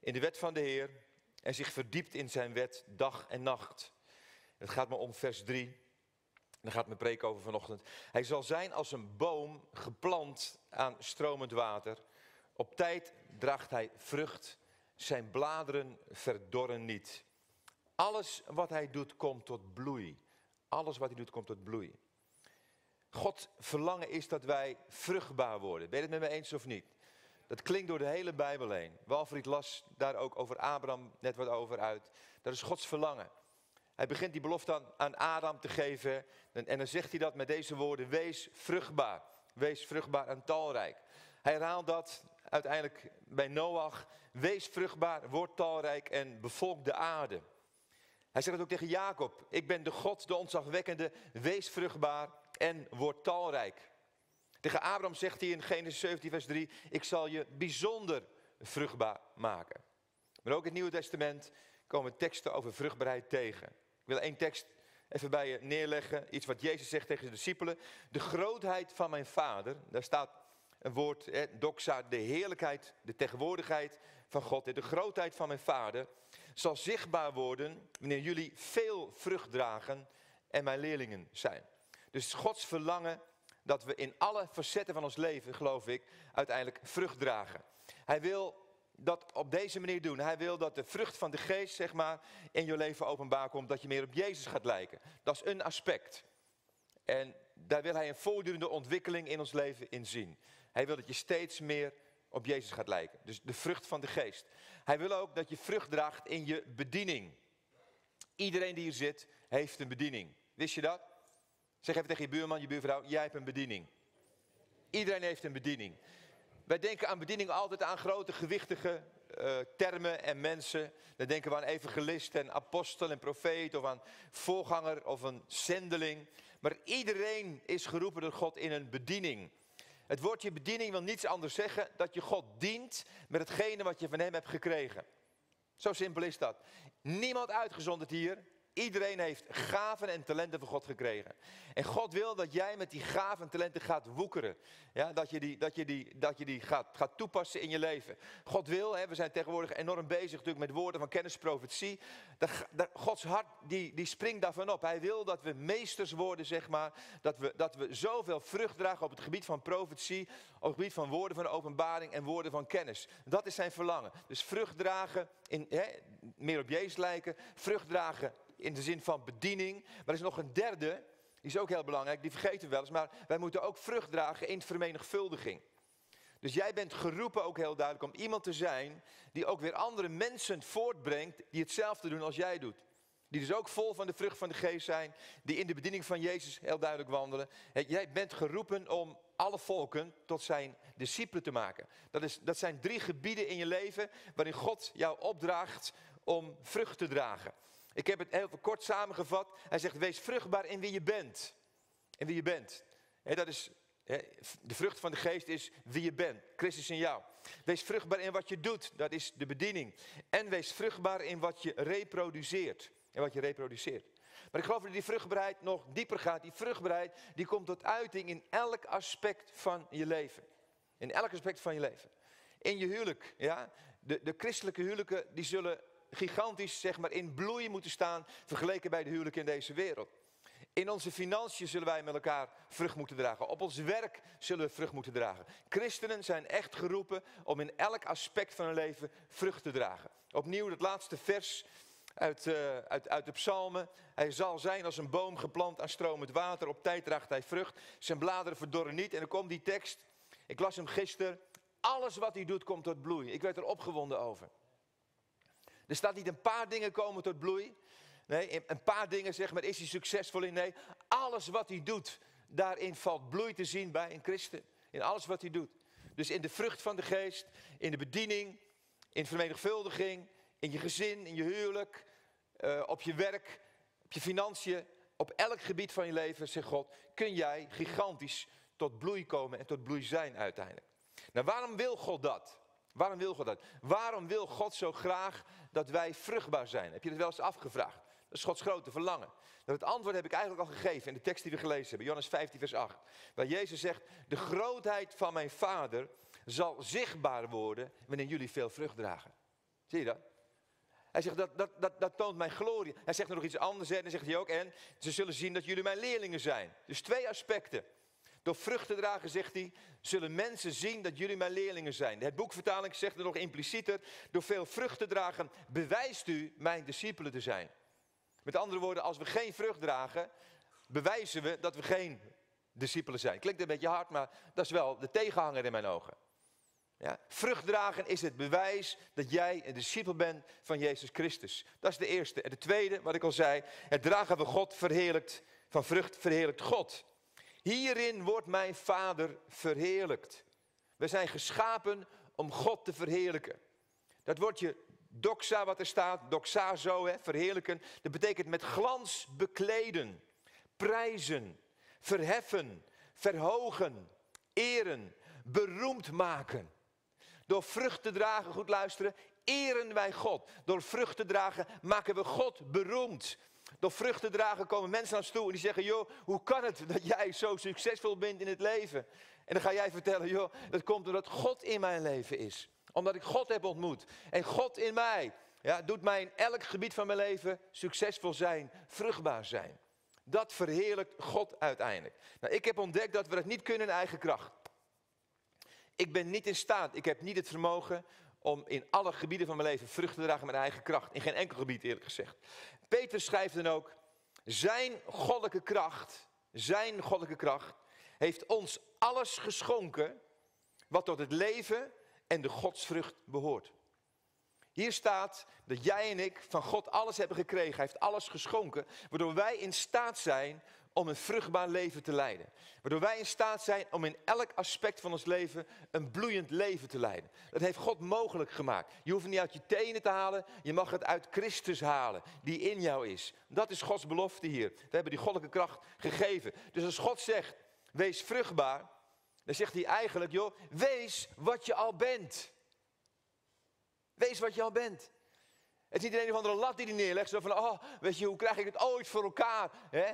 in de wet van de Heer en zich verdiept in zijn wet dag en nacht. Het gaat me om vers 3. Daar gaat mijn preek over vanochtend. Hij zal zijn als een boom geplant aan stromend water. Op tijd draagt hij vrucht. Zijn bladeren verdorren niet. Alles wat hij doet komt tot bloei. Alles wat hij doet komt tot bloei. God verlangen is dat wij vruchtbaar worden. Ben je het met me eens of niet? Dat klinkt door de hele Bijbel heen. Walfried las daar ook over Abraham net wat over uit. Dat is Gods verlangen. Hij begint die belofte aan, aan Adam te geven. En, en dan zegt hij dat met deze woorden: Wees vruchtbaar. Wees vruchtbaar en talrijk. Hij herhaalt dat uiteindelijk bij Noach. Wees vruchtbaar, word talrijk en bevolk de aarde. Hij zegt het ook tegen Jacob. Ik ben de God, de ontzagwekkende. Wees vruchtbaar en word talrijk. Tegen Abraham zegt hij in Genesis 17, vers 3: Ik zal je bijzonder vruchtbaar maken. Maar ook in het Nieuwe Testament komen teksten over vruchtbaarheid tegen. Ik wil één tekst even bij je neerleggen. Iets wat Jezus zegt tegen de discipelen. De grootheid van mijn vader, daar staat een woord, doxa, de heerlijkheid, de tegenwoordigheid van God. De grootheid van mijn vader zal zichtbaar worden wanneer jullie veel vrucht dragen en mijn leerlingen zijn. Dus Gods verlangen dat we in alle facetten van ons leven, geloof ik, uiteindelijk vrucht dragen. Hij wil dat op deze manier doen. Hij wil dat de vrucht van de geest, zeg maar, in je leven openbaar komt, dat je meer op Jezus gaat lijken. Dat is een aspect. En daar wil hij een voortdurende ontwikkeling in ons leven in zien. Hij wil dat je steeds meer op Jezus gaat lijken. Dus de vrucht van de geest. Hij wil ook dat je vrucht draagt in je bediening. Iedereen die hier zit, heeft een bediening. Wist je dat? Zeg even tegen je buurman, je buurvrouw, jij hebt een bediening. Iedereen heeft een bediening. Wij denken aan bediening altijd aan grote, gewichtige uh, termen en mensen. Dan denken we aan evangelist en apostel en profeet of aan voorganger of een zendeling. Maar iedereen is geroepen door God in een bediening. Het woordje bediening wil niets anders zeggen dat je God dient met hetgene wat je van hem hebt gekregen. Zo simpel is dat. Niemand uitgezonderd hier Iedereen heeft gaven en talenten van God gekregen. En God wil dat jij met die gaven en talenten gaat woekeren. Ja, dat je die, dat je die, dat je die gaat, gaat toepassen in je leven. God wil, hè, we zijn tegenwoordig enorm bezig natuurlijk met woorden van kennis, profetie. Dat, Gods hart die, die springt daarvan op. Hij wil dat we meesters worden, zeg maar. Dat we, dat we zoveel vrucht dragen op het gebied van profetie. Op het gebied van woorden van openbaring en woorden van kennis. Dat is zijn verlangen. Dus vrucht dragen, in, hè, meer op Jezus lijken. Vrucht dragen in de zin van bediening. Maar er is nog een derde, die is ook heel belangrijk, die vergeten we wel eens. Maar wij moeten ook vrucht dragen in vermenigvuldiging. Dus jij bent geroepen ook heel duidelijk om iemand te zijn die ook weer andere mensen voortbrengt die hetzelfde doen als jij doet. Die dus ook vol van de vrucht van de geest zijn, die in de bediening van Jezus heel duidelijk wandelen. Jij bent geroepen om alle volken tot zijn discipelen te maken. Dat, is, dat zijn drie gebieden in je leven waarin God jou opdraagt om vrucht te dragen. Ik heb het heel kort samengevat. Hij zegt, wees vruchtbaar in wie je bent. In wie je bent. dat is, de vrucht van de geest is wie je bent. Christus in jou. Wees vruchtbaar in wat je doet. Dat is de bediening. En wees vruchtbaar in wat je reproduceert. En wat je reproduceert. Maar ik geloof dat die vruchtbaarheid nog dieper gaat. Die vruchtbaarheid die komt tot uiting in elk aspect van je leven. In elk aspect van je leven. In je huwelijk, ja. De, de christelijke huwelijken die zullen gigantisch zeg maar, in bloei moeten staan vergeleken bij de huwelijken in deze wereld. In onze financiën zullen wij met elkaar vrucht moeten dragen. Op ons werk zullen we vrucht moeten dragen. Christenen zijn echt geroepen om in elk aspect van hun leven vrucht te dragen. Opnieuw het laatste vers uit, uh, uit, uit de psalmen. Hij zal zijn als een boom geplant aan stromend water. Op tijd draagt hij vrucht. Zijn bladeren verdorren niet. En dan komt die tekst. Ik las hem gisteren. Alles wat hij doet komt tot bloei. Ik werd er opgewonden over. Er staat niet een paar dingen komen tot bloei. Nee, een paar dingen zeg maar, is hij succesvol in? Nee, alles wat hij doet, daarin valt bloei te zien bij een christen. In alles wat hij doet. Dus in de vrucht van de geest, in de bediening, in vermenigvuldiging, in je gezin, in je huwelijk, uh, op je werk, op je financiën, op elk gebied van je leven, zegt God, kun jij gigantisch tot bloei komen en tot bloei zijn uiteindelijk. Nou, waarom wil God dat? Waarom wil God dat? Waarom wil God zo graag dat wij vruchtbaar zijn? Heb je het wel eens afgevraagd? Dat is Gods grote verlangen. Dat het antwoord heb ik eigenlijk al gegeven in de tekst die we gelezen hebben, Johannes 15, vers 8. Waar Jezus zegt, de grootheid van mijn Vader zal zichtbaar worden wanneer jullie veel vrucht dragen. Zie je dat? Hij zegt, dat, dat, dat, dat toont mijn glorie. Hij zegt er nog iets anders en zegt hij ook, en ze zullen zien dat jullie mijn leerlingen zijn. Dus twee aspecten. Door vrucht te dragen, zegt hij, zullen mensen zien dat jullie mijn leerlingen zijn. Het boekvertaling zegt er nog implicieter, door veel vrucht te dragen, bewijst u mijn discipelen te zijn. Met andere woorden, als we geen vrucht dragen, bewijzen we dat we geen discipelen zijn. Klinkt een beetje hard, maar dat is wel de tegenhanger in mijn ogen. Ja, vrucht dragen is het bewijs dat jij een discipel bent van Jezus Christus. Dat is de eerste. En de tweede, wat ik al zei, het dragen we God verheerlijkt, van vrucht verheerlijkt God. Hierin wordt mijn Vader verheerlijkt. We zijn geschapen om God te verheerlijken. Dat woordje doxa wat er staat, doxazo, hè, verheerlijken, dat betekent met glans bekleden, prijzen, verheffen, verhogen, eren, beroemd maken. Door vrucht te dragen, goed luisteren, eren wij God. Door vrucht te dragen maken we God beroemd. Door vruchten dragen komen mensen naar ons toe en die zeggen, joh, hoe kan het dat jij zo succesvol bent in het leven? En dan ga jij vertellen, joh, dat komt omdat God in mijn leven is. Omdat ik God heb ontmoet. En God in mij ja, doet mij in elk gebied van mijn leven succesvol zijn, vruchtbaar zijn. Dat verheerlijkt God uiteindelijk. Nou, ik heb ontdekt dat we dat niet kunnen in eigen kracht. Ik ben niet in staat, ik heb niet het vermogen om in alle gebieden van mijn leven vrucht te dragen met eigen kracht. In geen enkel gebied eerlijk gezegd. Peter schrijft dan ook, zijn goddelijke kracht, zijn goddelijke kracht heeft ons alles geschonken wat tot het leven en de godsvrucht behoort. Hier staat dat jij en ik van God alles hebben gekregen. Hij heeft alles geschonken, waardoor wij in staat zijn om een vruchtbaar leven te leiden. Waardoor wij in staat zijn om in elk aspect van ons leven een bloeiend leven te leiden. Dat heeft God mogelijk gemaakt. Je hoeft het niet uit je tenen te halen, je mag het uit Christus halen, die in jou is. Dat is Gods belofte hier. We hebben die goddelijke kracht gegeven. Dus als God zegt, wees vruchtbaar, dan zegt hij eigenlijk, joh, wees wat je al bent. Wees wat je al bent. Het is niet een of andere lat die hij neerlegt. Zo van, oh, weet je, hoe krijg ik het ooit voor elkaar? Hè?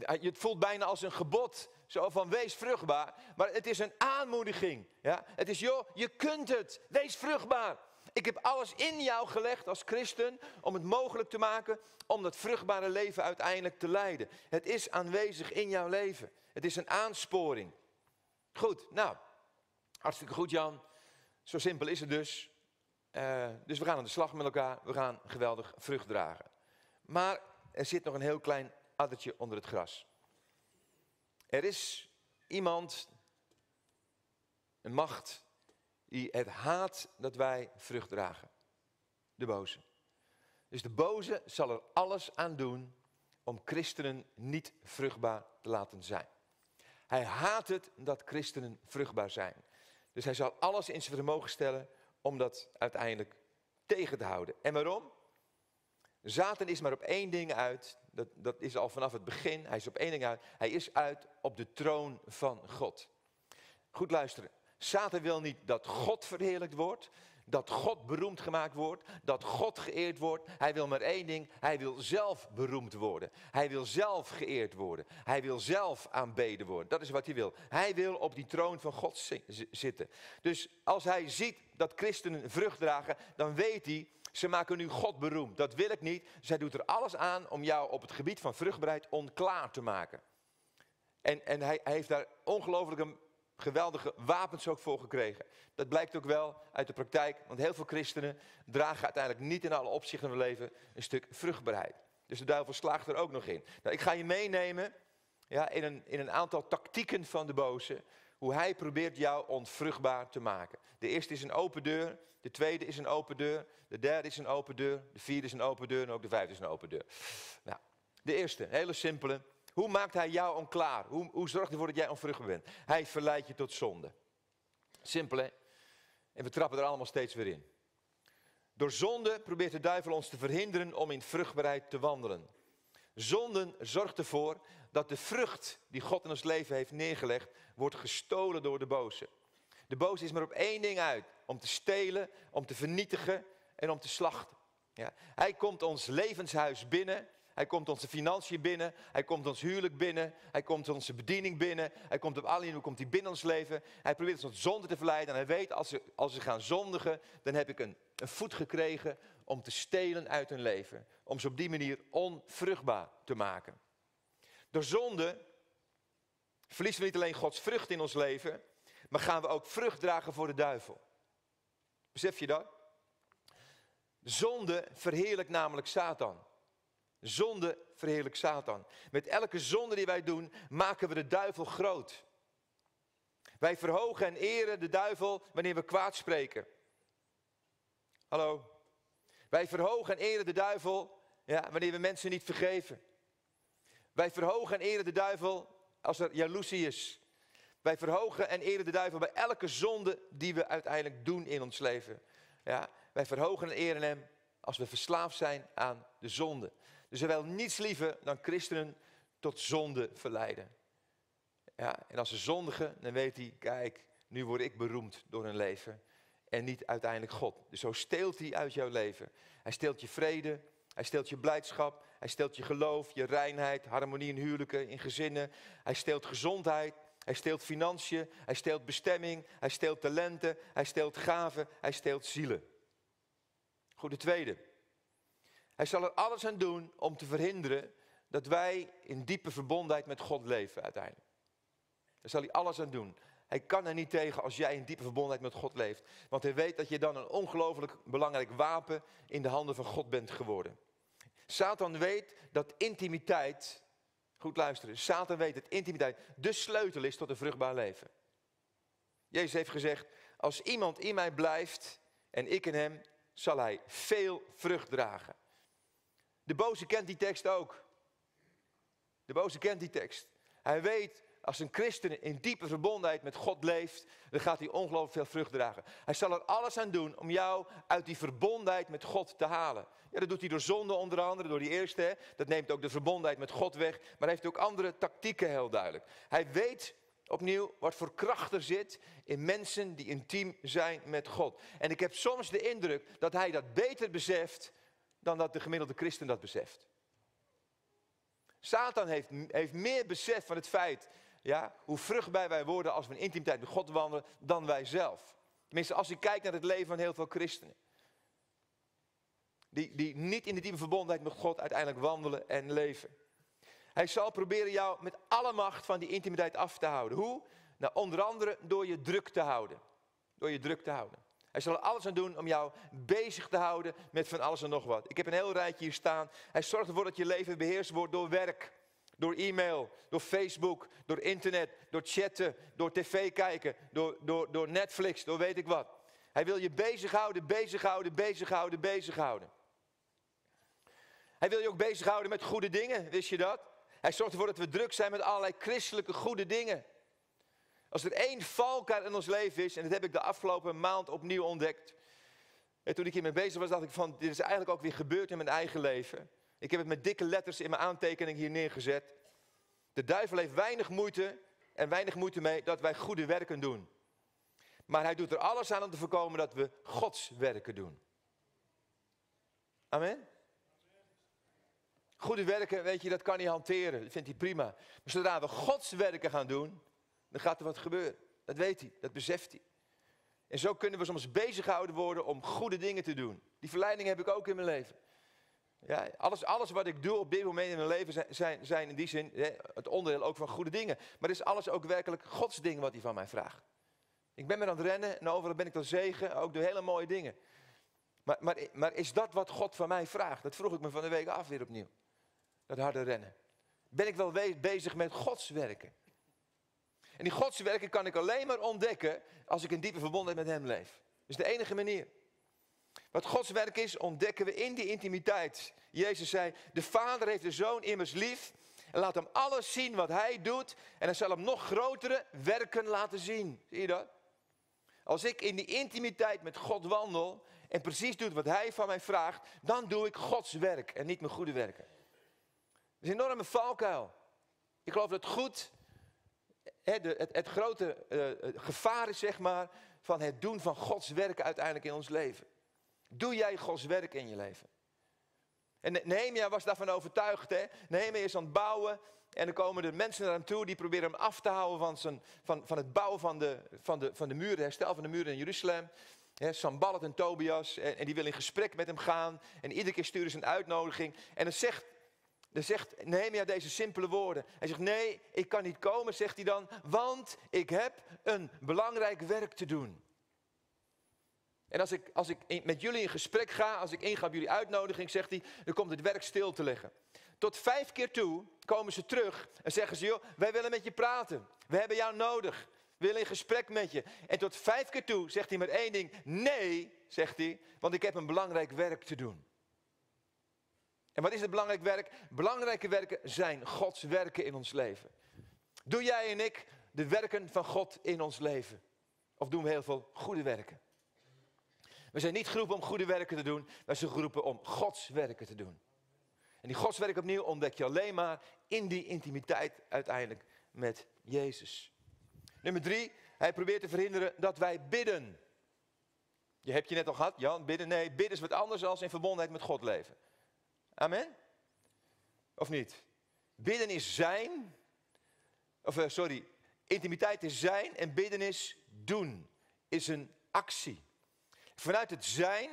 Het voelt bijna als een gebod. Zo van, wees vruchtbaar. Maar het is een aanmoediging. Ja? Het is, joh, je kunt het. Wees vruchtbaar. Ik heb alles in jou gelegd als christen om het mogelijk te maken om dat vruchtbare leven uiteindelijk te leiden. Het is aanwezig in jouw leven. Het is een aansporing. Goed, nou, hartstikke goed Jan. Zo simpel is het dus. Uh, dus we gaan aan de slag met elkaar. We gaan geweldig vrucht dragen. Maar er zit nog een heel klein addertje onder het gras. Er is iemand, een macht, die het haat dat wij vrucht dragen. De boze. Dus de boze zal er alles aan doen om christenen niet vruchtbaar te laten zijn. Hij haat het dat christenen vruchtbaar zijn. Dus hij zal alles in zijn vermogen stellen om dat uiteindelijk tegen te houden. En waarom? Satan is maar op één ding uit. Dat, dat is al vanaf het begin. Hij is op één ding uit. Hij is uit op de troon van God. Goed luisteren. Satan wil niet dat God verheerlijkt wordt dat God beroemd gemaakt wordt, dat God geëerd wordt. Hij wil maar één ding, hij wil zelf beroemd worden. Hij wil zelf geëerd worden. Hij wil zelf aanbeden worden. Dat is wat hij wil. Hij wil op die troon van God zitten. Dus als hij ziet dat christenen vrucht dragen, dan weet hij, ze maken nu God beroemd. Dat wil ik niet. Zij doet er alles aan om jou op het gebied van vruchtbaarheid onklaar te maken. En, en hij, heeft daar ongelooflijk een geweldige wapens ook voor gekregen. Dat blijkt ook wel uit de praktijk, want heel veel christenen dragen uiteindelijk niet in alle opzichten van hun leven een stuk vruchtbaarheid. Dus de duivel slaagt er ook nog in. Nou, ik ga je meenemen ja, in, een, in een aantal tactieken van de boze, hoe hij probeert jou onvruchtbaar te maken. De eerste is een open deur, de tweede is een open deur, de derde is een open deur, de vierde is een open deur en ook de vijfde is een open deur. Nou, de eerste, hele simpele, hoe maakt hij jou onklaar? Hoe, hoe zorgt hij ervoor dat jij onvruchtbaar bent? Hij verleidt je tot zonde. Simpel hè? En we trappen er allemaal steeds weer in. Door zonde probeert de duivel ons te verhinderen om in vruchtbaarheid te wandelen. Zonde zorgt ervoor dat de vrucht die God in ons leven heeft neergelegd, wordt gestolen door de boze. De boze is maar op één ding uit: om te stelen, om te vernietigen en om te slachten. Ja. Hij komt ons levenshuis binnen hij komt onze financiën binnen. Hij komt ons huwelijk binnen. Hij komt onze bediening binnen. Hij komt op alle hoe komt hij binnen ons leven. Hij probeert ons tot zonde te verleiden. En hij weet, als ze, als ze gaan zondigen, dan heb ik een, een voet gekregen om te stelen uit hun leven. Om ze op die manier onvruchtbaar te maken. Door zonde verliezen we niet alleen Gods vrucht in ons leven, maar gaan we ook vrucht dragen voor de duivel. Besef je dat? Zonde verheerlijkt namelijk Satan. Zonde verheerlijkt Satan. Met elke zonde die wij doen, maken we de duivel groot. Wij verhogen en eren de duivel wanneer we kwaad spreken. Hallo. Wij verhogen en eren de duivel ja, wanneer we mensen niet vergeven. Wij verhogen en eren de duivel als er jaloezie is. Wij verhogen en eren de duivel bij elke zonde die we uiteindelijk doen in ons leven. Ja, wij verhogen en eren hem als we verslaafd zijn aan de zonde. Dus er wel niets liever dan christenen tot zonde verleiden. Ja, en als ze zondigen, dan weet hij, kijk, nu word ik beroemd door hun leven. En niet uiteindelijk God. Dus zo steelt hij uit jouw leven. Hij steelt je vrede, hij steelt je blijdschap, hij steelt je geloof, je reinheid, harmonie in huwelijken, in gezinnen. Hij steelt gezondheid, hij steelt financiën, hij steelt bestemming, hij steelt talenten, hij steelt gaven, hij steelt zielen. Goed, de tweede. Hij zal er alles aan doen om te verhinderen dat wij in diepe verbondenheid met God leven uiteindelijk. Daar zal hij alles aan doen. Hij kan er niet tegen als jij in diepe verbondenheid met God leeft. Want hij weet dat je dan een ongelooflijk belangrijk wapen in de handen van God bent geworden. Satan weet dat intimiteit, goed luisteren, Satan weet dat intimiteit de sleutel is tot een vruchtbaar leven. Jezus heeft gezegd, als iemand in mij blijft en ik in hem, zal hij veel vrucht dragen. De boze kent die tekst ook. De boze kent die tekst. Hij weet, als een christen in diepe verbondenheid met God leeft, dan gaat hij ongelooflijk veel vrucht dragen. Hij zal er alles aan doen om jou uit die verbondenheid met God te halen. Ja, dat doet hij door zonde onder andere, door die eerste. Hè. Dat neemt ook de verbondenheid met God weg. Maar hij heeft ook andere tactieken heel duidelijk. Hij weet opnieuw wat voor kracht er zit in mensen die intiem zijn met God. En ik heb soms de indruk dat hij dat beter beseft dan dat de gemiddelde christen dat beseft. Satan heeft, heeft meer besef van het feit ja, hoe vruchtbaar wij worden als we in intimiteit met God wandelen dan wij zelf. Tenminste, als ik kijk naar het leven van heel veel christenen. Die, die niet in de diepe verbondenheid met God uiteindelijk wandelen en leven. Hij zal proberen jou met alle macht van die intimiteit af te houden. Hoe? Nou, onder andere door je druk te houden. Door je druk te houden. Hij zal er alles aan doen om jou bezig te houden met van alles en nog wat. Ik heb een heel rijtje hier staan. Hij zorgt ervoor dat je leven beheerst wordt door werk. Door e-mail, door Facebook, door internet, door chatten, door tv kijken, door, door, door Netflix, door weet ik wat. Hij wil je bezighouden, bezighouden, bezighouden, bezighouden. Hij wil je ook bezighouden met goede dingen, wist je dat? Hij zorgt ervoor dat we druk zijn met allerlei christelijke goede dingen. Als er één valkuil in ons leven is, en dat heb ik de afgelopen maand opnieuw ontdekt. En toen ik hiermee bezig was, dacht ik van, dit is eigenlijk ook weer gebeurd in mijn eigen leven. Ik heb het met dikke letters in mijn aantekening hier neergezet. De duivel heeft weinig moeite en weinig moeite mee dat wij goede werken doen. Maar hij doet er alles aan om te voorkomen dat we Gods werken doen. Amen? Goede werken, weet je, dat kan hij hanteren. Dat vindt hij prima. Maar zodra we Gods werken gaan doen, dan gaat er wat gebeuren. Dat weet hij, dat beseft hij. En zo kunnen we soms bezig gehouden worden om goede dingen te doen. Die verleiding heb ik ook in mijn leven. Ja, alles, alles wat ik doe op dit moment in mijn leven zijn, zijn, in die zin het onderdeel ook van goede dingen. Maar is alles ook werkelijk Gods ding wat hij van mij vraagt. Ik ben met aan het rennen en overal ben ik tot zegen, ook door hele mooie dingen. Maar, maar, maar is dat wat God van mij vraagt? Dat vroeg ik me van de week af weer opnieuw. Dat harde rennen. Ben ik wel bezig met Gods werken? En die Gods werken kan ik alleen maar ontdekken als ik in diepe verbondenheid met Hem leef. Dat is de enige manier. Wat Gods werk is, ontdekken we in die intimiteit. Jezus zei, de Vader heeft de Zoon immers lief en laat hem alles zien wat Hij doet en hij zal hem nog grotere werken laten zien. Zie je dat? Als ik in die intimiteit met God wandel en precies doe wat Hij van mij vraagt, dan doe ik Gods werk en niet mijn goede werken. Dat is een enorme valkuil. Ik geloof dat goed het, het, het, grote uh, gevaar is, zeg maar, van het doen van Gods werk uiteindelijk in ons leven. Doe jij Gods werk in je leven? En Nehemia was daarvan overtuigd. Hè? Nehemia is aan het bouwen. En dan komen er mensen naar hem toe die proberen hem af te houden van, zijn, van, van het bouwen van de, van, de, van de muren, herstel van de muren in Jeruzalem. He, Samballat en Tobias. En, en, die willen in gesprek met hem gaan. En iedere keer sturen ze een uitnodiging. En dan zegt, dan zegt Nehemia deze simpele woorden. Hij zegt, nee, ik kan niet komen, zegt hij dan, want ik heb een belangrijk werk te doen. En als ik, als ik met jullie in gesprek ga, als ik inga op jullie uitnodiging, zegt hij, dan komt het werk stil te liggen. Tot vijf keer toe komen ze terug en zeggen ze, joh, wij willen met je praten. We hebben jou nodig. We willen in gesprek met je. En tot vijf keer toe zegt hij maar één ding, nee, zegt hij, want ik heb een belangrijk werk te doen. En wat is het belangrijk werk? Belangrijke werken zijn Gods werken in ons leven. Doe jij en ik de werken van God in ons leven? Of doen we heel veel goede werken? We zijn niet geroepen om goede werken te doen, wij zijn geroepen om Gods werken te doen. En die Gods werk opnieuw ontdek je alleen maar in die intimiteit uiteindelijk met Jezus. Nummer drie, hij probeert te verhinderen dat wij bidden. Je hebt je net al gehad, Jan, bidden. Nee, bidden is wat anders dan in verbondenheid met God leven. Amen? Of niet? Bidden is zijn. Of uh, sorry, intimiteit is zijn en bidden is doen. Is een actie. Vanuit het zijn,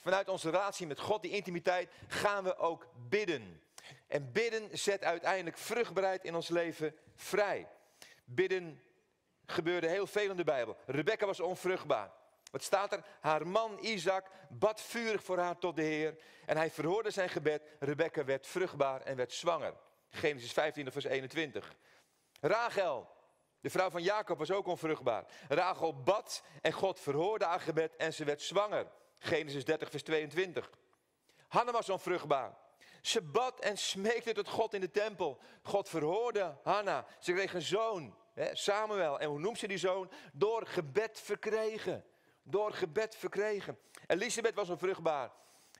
vanuit onze relatie met God, die intimiteit, gaan we ook bidden. En bidden zet uiteindelijk vruchtbaarheid in ons leven vrij. Bidden gebeurde heel veel in de Bijbel. Rebecca was onvruchtbaar. Wat staat er? Haar man Isaac bad vurig voor haar tot de Heer. En hij verhoorde zijn gebed. Rebecca werd vruchtbaar en werd zwanger. Genesis 15, vers 21. Rachel, de vrouw van Jacob, was ook onvruchtbaar. Rachel bad en God verhoorde haar gebed en ze werd zwanger. Genesis 30, vers 22. Hanna was onvruchtbaar. Ze bad en smeekte tot God in de tempel. God verhoorde Hanna. Ze kreeg een zoon, Samuel. En hoe noemt ze die zoon? Door gebed verkregen. Door gebed verkregen. Elisabeth was onvruchtbaar.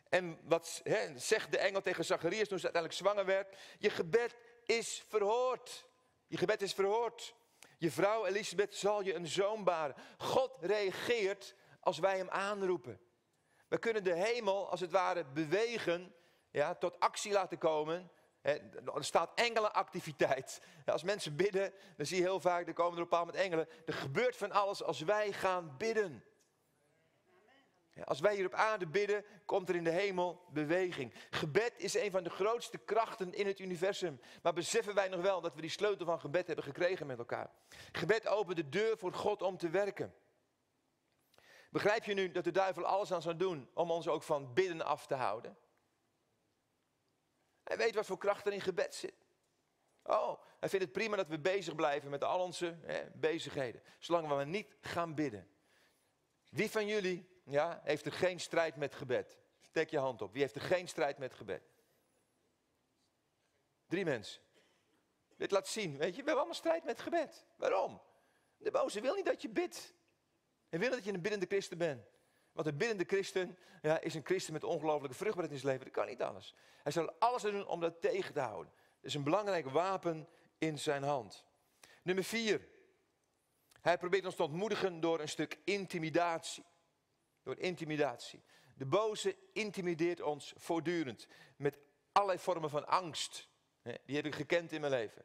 En wat zegt de engel tegen Zacharias toen ze uiteindelijk zwanger werd? Je gebed is verhoord. Je gebed is verhoord. Je vrouw Elisabeth zal je een zoon baren. God reageert als wij hem aanroepen. We kunnen de hemel als het ware bewegen, ja, tot actie laten komen. Er staat engelenactiviteit. Als mensen bidden, dan zie je heel vaak, er komen er op met engelen. Er gebeurt van alles als wij gaan bidden. Als wij hier op aarde bidden, komt er in de hemel beweging. Gebed is een van de grootste krachten in het universum. Maar beseffen wij nog wel dat we die sleutel van gebed hebben gekregen met elkaar? Gebed opent de deur voor God om te werken. Begrijp je nu dat de duivel alles aan zou doen om ons ook van bidden af te houden? Hij weet wat voor kracht er in gebed zit. Oh, hij vindt het prima dat we bezig blijven met al onze hè, bezigheden. Zolang we niet gaan bidden. Wie van jullie ja, heeft er geen strijd met gebed? Steek je hand op. Wie heeft er geen strijd met gebed? Drie mensen. Dit laat zien, weet je, we hebben allemaal strijd met gebed. Waarom? De boze wil niet dat je bidt. Hij wil dat je een biddende christen bent. Want een biddende christen ja, is een christen met ongelooflijke vruchtbaarheid in zijn leven. Dat kan niet alles. Hij zal alles doen om dat tegen te houden. Dat is een belangrijk wapen in zijn hand. Nummer vier. Hij probeert ons te ontmoedigen door een stuk intimidatie. Door intimidatie. De boze intimideert ons voortdurend met allerlei vormen van angst. Die heb ik gekend in mijn leven.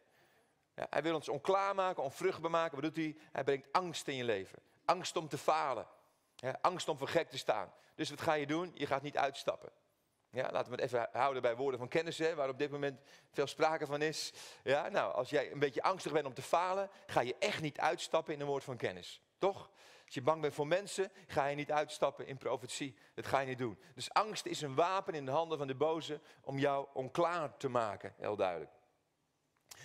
Ja, hij wil ons onklaar maken, onvruchtbaar maken. Wat doet hij? Hij brengt angst in je leven. Angst om te falen. angst om voor gek te staan. Dus wat ga je doen? Je gaat niet uitstappen. Ja, laten we het even houden bij woorden van kennis, hè, waar op dit moment veel sprake van is. Ja, nou, als jij een beetje angstig bent om te falen, ga je echt niet uitstappen in een woord van kennis. Toch? Als je bang bent voor mensen, ga je niet uitstappen in profetie. Dat ga je niet doen. Dus angst is een wapen in de handen van de boze om jou onklaar te maken, heel duidelijk.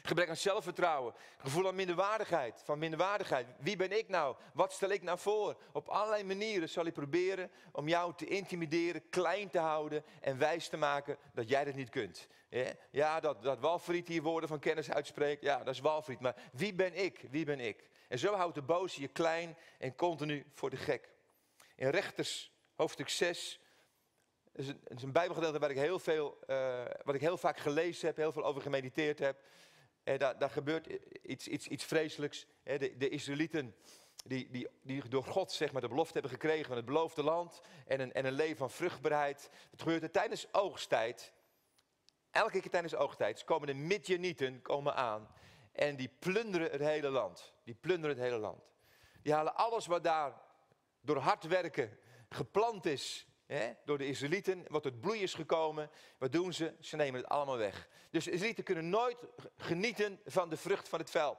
Gebrek aan zelfvertrouwen. Gevoel aan minderwaardigheid. Van minderwaardigheid. Wie ben ik nou? Wat stel ik nou voor? Op allerlei manieren zal hij proberen om jou te intimideren, klein te houden en wijs te maken dat jij dat niet kunt. Ja, dat, dat Walfried hier woorden van kennis uitspreekt. Ja, dat is Walfried. Maar wie ben ik? Wie ben ik? En zo houdt de boze je klein en continu voor de gek. In Rechters, hoofdstuk 6, is een, is een bijbelgedeelte waar ik heel veel, uh, wat ik heel vaak gelezen heb, heel veel over gemediteerd heb. En daar, daar gebeurt iets, iets, iets vreselijks. De, de Israëlieten die, die, die door God zeg maar, de belofte hebben gekregen van het beloofde land en een, en een leven van vruchtbaarheid. Het gebeurt er tijdens oogsttijd. Elke keer tijdens oogsttijd komen de Midjanieten komen aan en die plunderen het hele land. Die plunderen het hele land. Die halen alles wat daar door hard werken geplant is Hè, door de Israëlieten, wat tot bloei is gekomen. Wat doen ze? Ze nemen het allemaal weg. Dus de Israëlieten kunnen nooit genieten van de vrucht van het veld.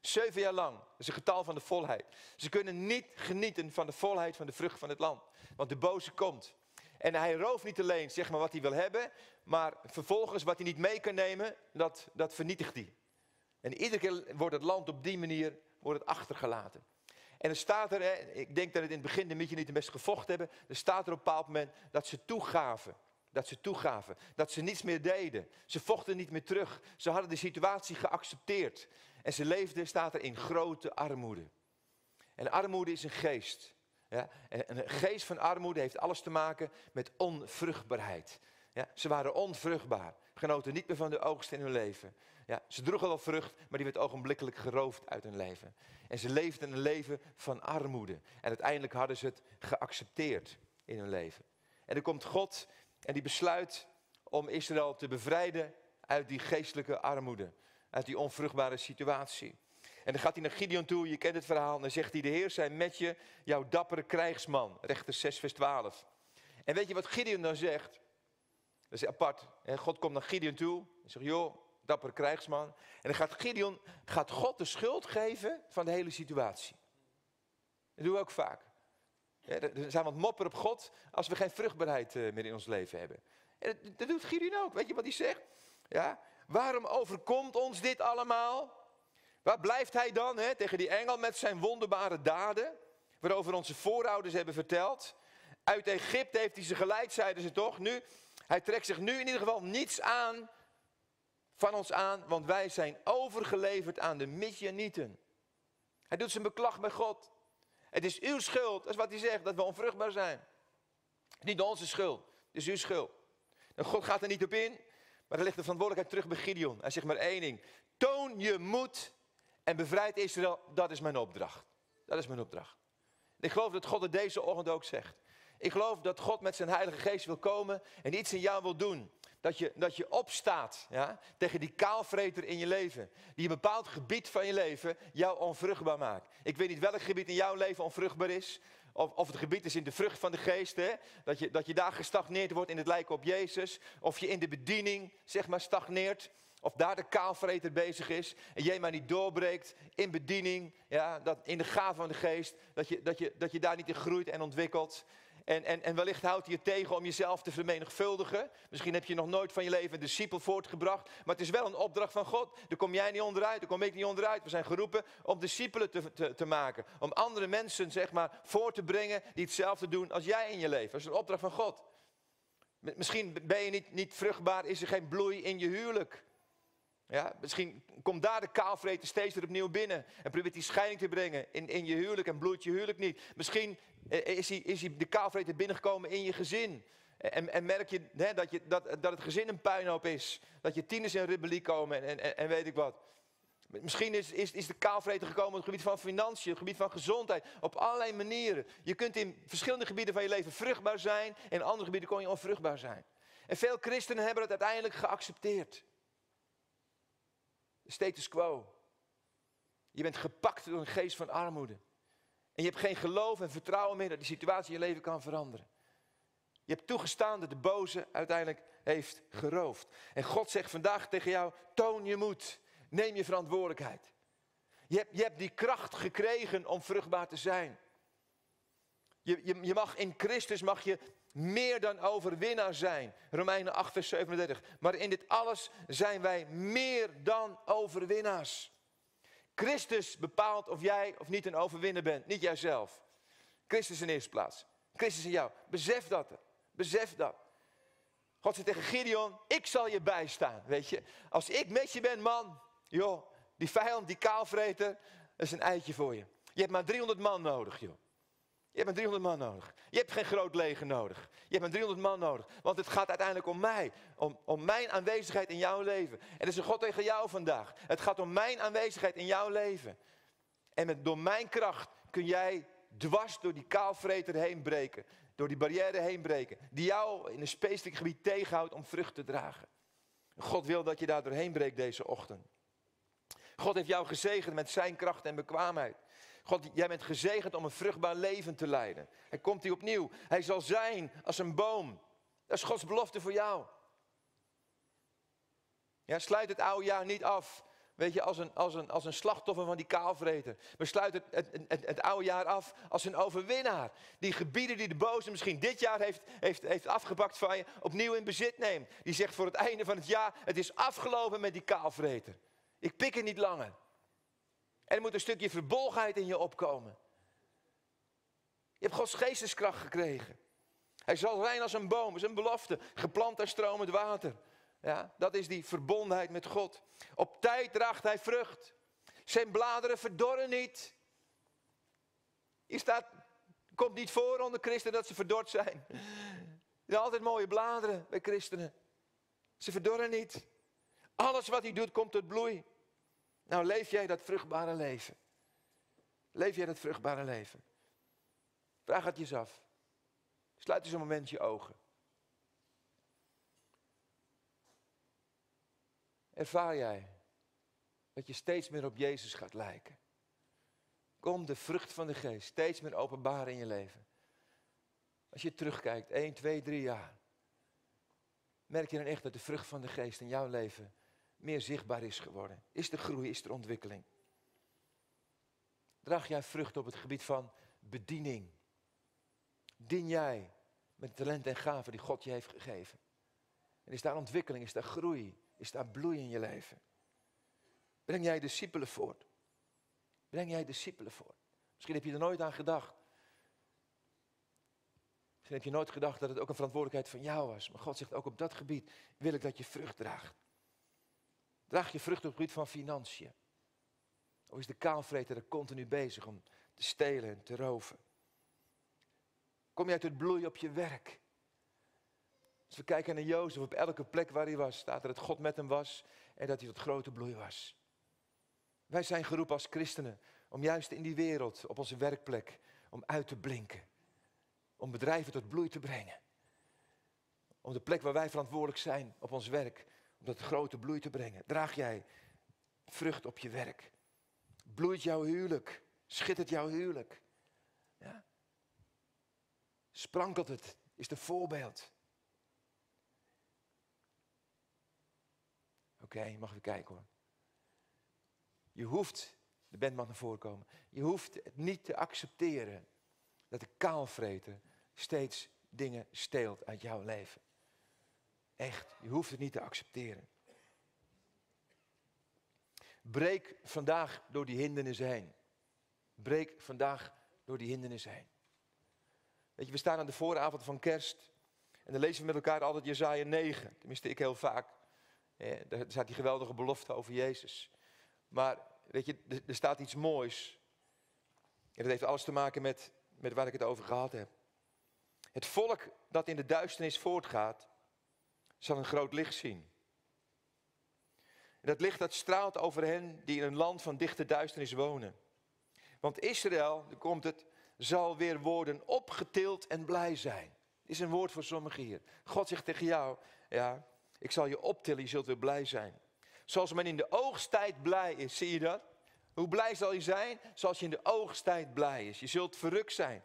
Zeven jaar lang, is een getal van de volheid. Ze kunnen niet genieten van de volheid van de vrucht van het land. Want de boze komt. En hij rooft niet alleen zeg maar, wat hij wil hebben, maar vervolgens wat hij niet mee kan nemen, dat, dat vernietigt hij. En iedere keer wordt het land op die manier wordt het achtergelaten. En er staat er, hè, ik denk dat het in het begin de niet het best gevochten hebben. Er staat er op een bepaald moment dat ze toegaven. Dat ze toegaven. Dat ze niets meer deden. Ze vochten niet meer terug. Ze hadden de situatie geaccepteerd. En ze leefden, staat er, in grote armoede. En armoede is een geest. Ja? En een geest van armoede heeft alles te maken met onvruchtbaarheid. Ja? Ze waren onvruchtbaar. Genoten niet meer van de oogst in hun leven. Ja, ze droegen wel vrucht, maar die werd ogenblikkelijk geroofd uit hun leven. En ze leefden een leven van armoede. En uiteindelijk hadden ze het geaccepteerd in hun leven. En dan komt God en die besluit om Israël te bevrijden uit die geestelijke armoede. Uit die onvruchtbare situatie. En dan gaat hij naar Gideon toe, je kent het verhaal. En dan zegt hij, de Heer zijn met je, jouw dappere krijgsman. Rechter 6 vers 12. En weet je wat Gideon dan zegt? Dat is apart. God komt naar Gideon toe en zegt, joh, dapper krijgsman. En dan gaat Gideon, gaat God de schuld geven van de hele situatie. Dat doen we ook vaak. er zijn wat mopper op God als we geen vruchtbaarheid eh, meer in ons leven hebben. En dat, dat doet Gideon ook. Weet je wat hij zegt? Ja, waarom overkomt ons dit allemaal? Waar blijft hij dan hè, tegen die engel met zijn wonderbare daden? Waarover onze voorouders hebben verteld. Uit Egypte heeft hij ze geleid, zeiden ze toch? Nu, hij trekt zich nu in ieder geval niets aan van ons aan, want wij zijn overgeleverd aan de Midianieten. Hij doet zijn beklag bij God. Het is uw schuld, dat is wat hij zegt, dat we onvruchtbaar zijn. Niet onze schuld, het is uw schuld. En God gaat er niet op in, maar er ligt de verantwoordelijkheid terug bij Gideon. Hij zegt maar één ding, toon je moed en bevrijd Israël, dat is mijn opdracht. Dat is mijn opdracht. Ik geloof dat God het deze ochtend ook zegt. Ik geloof dat God met zijn Heilige Geest wil komen en iets in jou wil doen. Dat je, dat je opstaat ja, tegen die kaalvreter in je leven. Die een bepaald gebied van je leven jou onvruchtbaar maakt. Ik weet niet welk gebied in jouw leven onvruchtbaar is. Of, of het gebied is in de vrucht van de geest. Hè? Dat, je, dat je daar gestagneerd wordt in het lijken op Jezus. Of je in de bediening zeg maar stagneert. Of daar de kaalvreter bezig is. En jij maar niet doorbreekt in bediening. Ja, dat, in de gave van de geest. Dat je, dat, je, dat je daar niet in groeit en ontwikkelt. En, en, en wellicht houdt hij je tegen om jezelf te vermenigvuldigen. Misschien heb je nog nooit van je leven een discipel voortgebracht. Maar het is wel een opdracht van God. Daar kom jij niet onderuit, daar kom ik niet onderuit. We zijn geroepen om discipelen te, te, te maken. Om andere mensen zeg maar, voor te brengen die hetzelfde doen als jij in je leven. Dat is een opdracht van God. Misschien ben je niet, niet vruchtbaar, is er geen bloei in je huwelijk. Ja, misschien komt daar de kaalvreter steeds weer opnieuw binnen. En probeert die scheiding te brengen in, in je huwelijk en bloeit je huwelijk niet. Misschien eh, is hij, is hij de kaalvreter binnengekomen in je gezin. En, en merk je hè, dat, je dat, dat het gezin een puinhoop is. Dat je tieners in rebellie komen en, en, en weet ik wat. Misschien is, is, is de kaalvreter gekomen op het gebied van financiën, op het gebied van gezondheid. Op allerlei manieren. Je kunt in verschillende gebieden van je leven vruchtbaar zijn. En in andere gebieden kon je onvruchtbaar zijn. En veel christenen hebben het uiteindelijk geaccepteerd. Status quo. Je bent gepakt door een geest van armoede. En je hebt geen geloof en vertrouwen meer dat die situatie in je leven kan veranderen. Je hebt toegestaan dat de boze uiteindelijk heeft geroofd. En God zegt vandaag tegen jou: toon je moed. Neem je verantwoordelijkheid. Je hebt, je hebt die kracht gekregen om vruchtbaar te zijn. Je, je, je mag in Christus mag je meer dan overwinnaar zijn. Romeinen 8, vers 37. Maar in dit alles zijn wij meer dan overwinnaars. Christus bepaalt of jij of niet een overwinnaar bent, niet jijzelf. Christus in eerste plaats. Christus in jou. Besef dat. Besef dat. God zegt tegen Gideon, ik zal je bijstaan, weet je. Als ik met je ben, man, joh, die vijand, die kaalvreter, dat is een eitje voor je. Je hebt maar 300 man nodig, joh. Je hebt een 300 man nodig. Je hebt geen groot leger nodig. Je hebt een 300 man nodig. Want het gaat uiteindelijk om mij. Om, om mijn aanwezigheid in jouw leven. En dat is een God tegen jou vandaag. Het gaat om mijn aanwezigheid in jouw leven. En met, door mijn kracht kun jij dwars door die kaalvreter heen breken. Door die barrière heen breken. Die jou in een specifiek gebied tegenhoudt om vrucht te dragen. God wil dat je daar doorheen breekt deze ochtend. God heeft jou gezegend met zijn kracht en bekwaamheid. God, jij bent gezegend om een vruchtbaar leven te leiden. Hij komt hier opnieuw. Hij zal zijn als een boom. Dat is Gods belofte voor jou. Ja, sluit het oude jaar niet af. Weet je, als een, als een, als een slachtoffer van die kaalvreten. We sluiten het, het, het, oude jaar af als een overwinnaar. Die gebieden die de boze misschien dit jaar heeft, heeft, heeft afgepakt van je, opnieuw in bezit neemt. Die zegt voor het einde van het jaar, het is afgelopen met die kaalvreten. Ik pik het niet langer. Er moet een stukje verbolgenheid in je opkomen. Je hebt Gods geesteskracht gekregen. Hij zal zijn als een boom, is een belofte. Geplant aan stromend water. Ja, dat is die verbondenheid met God. Op tijd draagt hij vrucht. Zijn bladeren verdorren niet. Hier staat, komt niet voor onder christenen dat ze verdord zijn. Er zijn altijd mooie bladeren bij christenen. Ze verdorren niet. Alles wat hij doet komt tot bloei. Nou, leef jij dat vruchtbare leven? Leef jij dat vruchtbare leven? Vraag het je af. Sluit eens een moment je ogen. Ervaar jij dat je steeds meer op Jezus gaat lijken? Kom de vrucht van de geest steeds meer openbaar in je leven. Als je terugkijkt, 1, 2, 3 jaar. Merk je dan echt dat de vrucht van de geest in jouw leven meer zichtbaar is geworden? Is er groei, is er ontwikkeling? Draag jij vrucht op het gebied van bediening? Dien jij met talent en gaven die God je heeft gegeven? En is daar ontwikkeling, is daar groei, is daar bloei in je leven? Breng jij discipelen voort? Breng jij discipelen voort? Misschien heb je er nooit aan gedacht. Misschien heb je nooit gedacht dat het ook een verantwoordelijkheid van jou was. Maar God zegt ook op dat gebied wil ik dat je vrucht draagt. Draag je vrucht op het gebied van financiën. Of is de kaalvreter er continu bezig om te stelen en te roven? Kom je uit het bloei op je werk? Als we kijken naar Jozef, op elke plek waar hij was, staat er dat God met hem was en dat hij tot grote bloei was. Wij zijn geroepen als christenen om juist in die wereld, op onze werkplek, om uit te blinken. Om bedrijven tot bloei te brengen. Om de plek waar wij verantwoordelijk zijn op ons werk, om dat grote bloei te brengen. Draag jij vrucht op je werk? Bloeit jouw huwelijk? Schittert jouw huwelijk? Ja? Sprankelt het? Is het voorbeeld? Oké, mag we kijken hoor. Je hoeft, de band mag naar voren komen, je hoeft het niet te accepteren dat de kaalvreter steeds dingen steelt uit jouw leven. Echt, je hoeft het niet te accepteren. Breek vandaag door die hindernissen heen. Breek vandaag door die hindernissen heen. Weet je, we staan aan de vooravond van kerst. En dan lezen we met elkaar altijd Jezaja 9. Tenminste, ik heel vaak. daar staat die geweldige belofte over Jezus. Maar weet je, er, staat iets moois. En dat heeft alles te maken met, met waar ik het over gehad heb. Het volk dat in de duisternis voortgaat, zal een groot licht zien. En dat licht dat straalt over hen die in een land van dichte duisternis wonen. Want Israël, daar komt het, zal weer worden opgetild en blij zijn. Is een woord voor sommigen hier. God zegt tegen jou, ja, ik zal je optillen, je zult weer blij zijn. Zoals men in de oogsttijd blij is, zie je dat? Hoe blij zal je zijn? Zoals je in de oogsttijd blij is. Je zult verrukt zijn.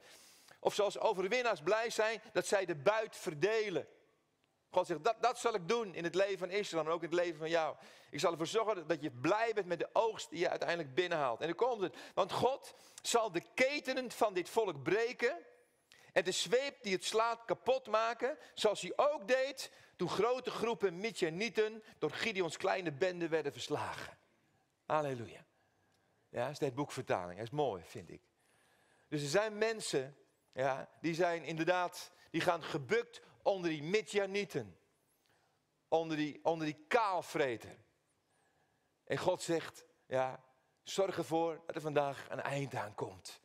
Of zoals overwinnaars blij zijn dat zij de buit verdelen. God zegt, dat, dat zal ik doen in het leven van Israël, maar ook in het leven van jou. Ik zal ervoor zorgen dat je blij bent met de oogst die je uiteindelijk binnenhaalt. En dan komt het, want God zal de ketenen van dit volk breken en de zweep die het slaat kapot maken, zoals hij ook deed toen grote groepen Midjanieten door Gideons kleine bende werden verslagen. Halleluja. Ja, is dit boekvertaling. Dat is mooi, vind ik. Dus er zijn mensen, ja, die zijn inderdaad, die gaan gebukt onder die Midjanieten. Onder die, onder die kaalvreter. En God zegt, ja, zorg ervoor dat er vandaag een eind aan komt.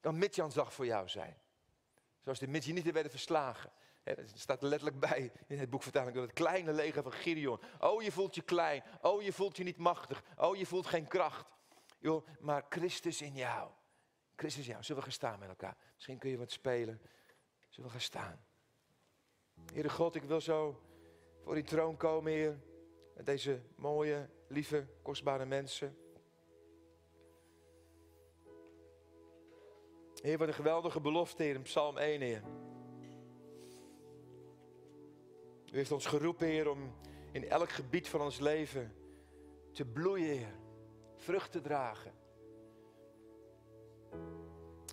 Kan Midjan zacht voor jou zijn. Zoals de Midjanieten werden verslagen. Er staat letterlijk bij in het boekvertaling dat het kleine leger van Gideon. Oh, je voelt je klein. Oh, je voelt je niet machtig. Oh, je voelt geen kracht. Joh, maar Christus in jou. Christus in jou. Zullen we gaan staan met elkaar? Misschien kun je wat spelen. Zullen we gaan staan? Heere God, ik wil zo voor die troon komen, Heer. Met deze mooie, lieve, kostbare mensen. Heer, wat een geweldige belofte, Heer, in Psalm 1, Heer. U heeft ons geroepen, Heer, om in elk gebied van ons leven te bloeien, Heer. Vrucht te dragen.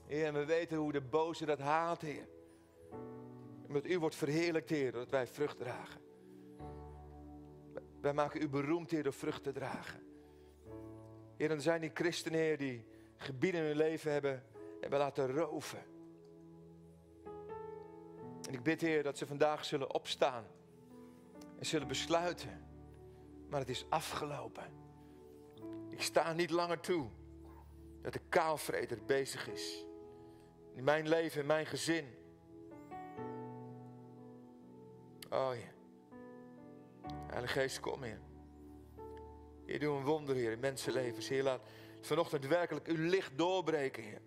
Heer, en we weten hoe de boze dat haat, Heer. Omdat u wordt verheerlijkt, Heer, dat wij vrucht dragen. Wij maken u beroemd, Heer, door vrucht te dragen. Heer, en er zijn die christenen, Heer, die gebieden in hun leven hebben, hebben laten roven. En ik bid, Heer, dat ze vandaag zullen opstaan en zullen besluiten. Maar het is afgelopen. Ik sta niet langer toe dat de kaalvreter bezig is. In mijn leven, in mijn gezin. Oh. Heilige Geest, kom Heer. Heer, doe een wonder, Heer, in mensenlevens. Heer, laat vanochtend werkelijk uw licht doorbreken, Heer.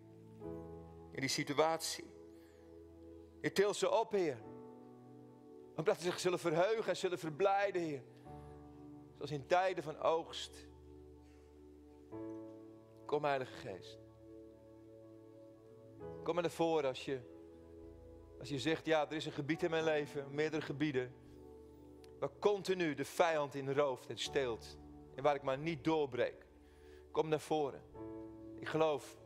In die situatie. Heer, til ze op, Heer omdat ze zich zullen verheugen en zullen verblijden, Heer. Zoals in tijden van oogst. Kom, Heilige Geest. Kom maar naar voren als je, als je zegt, ja, er is een gebied in mijn leven, meerdere gebieden, waar continu de vijand in rooft en steelt. En waar ik maar niet doorbreek. Kom naar voren. Ik geloof,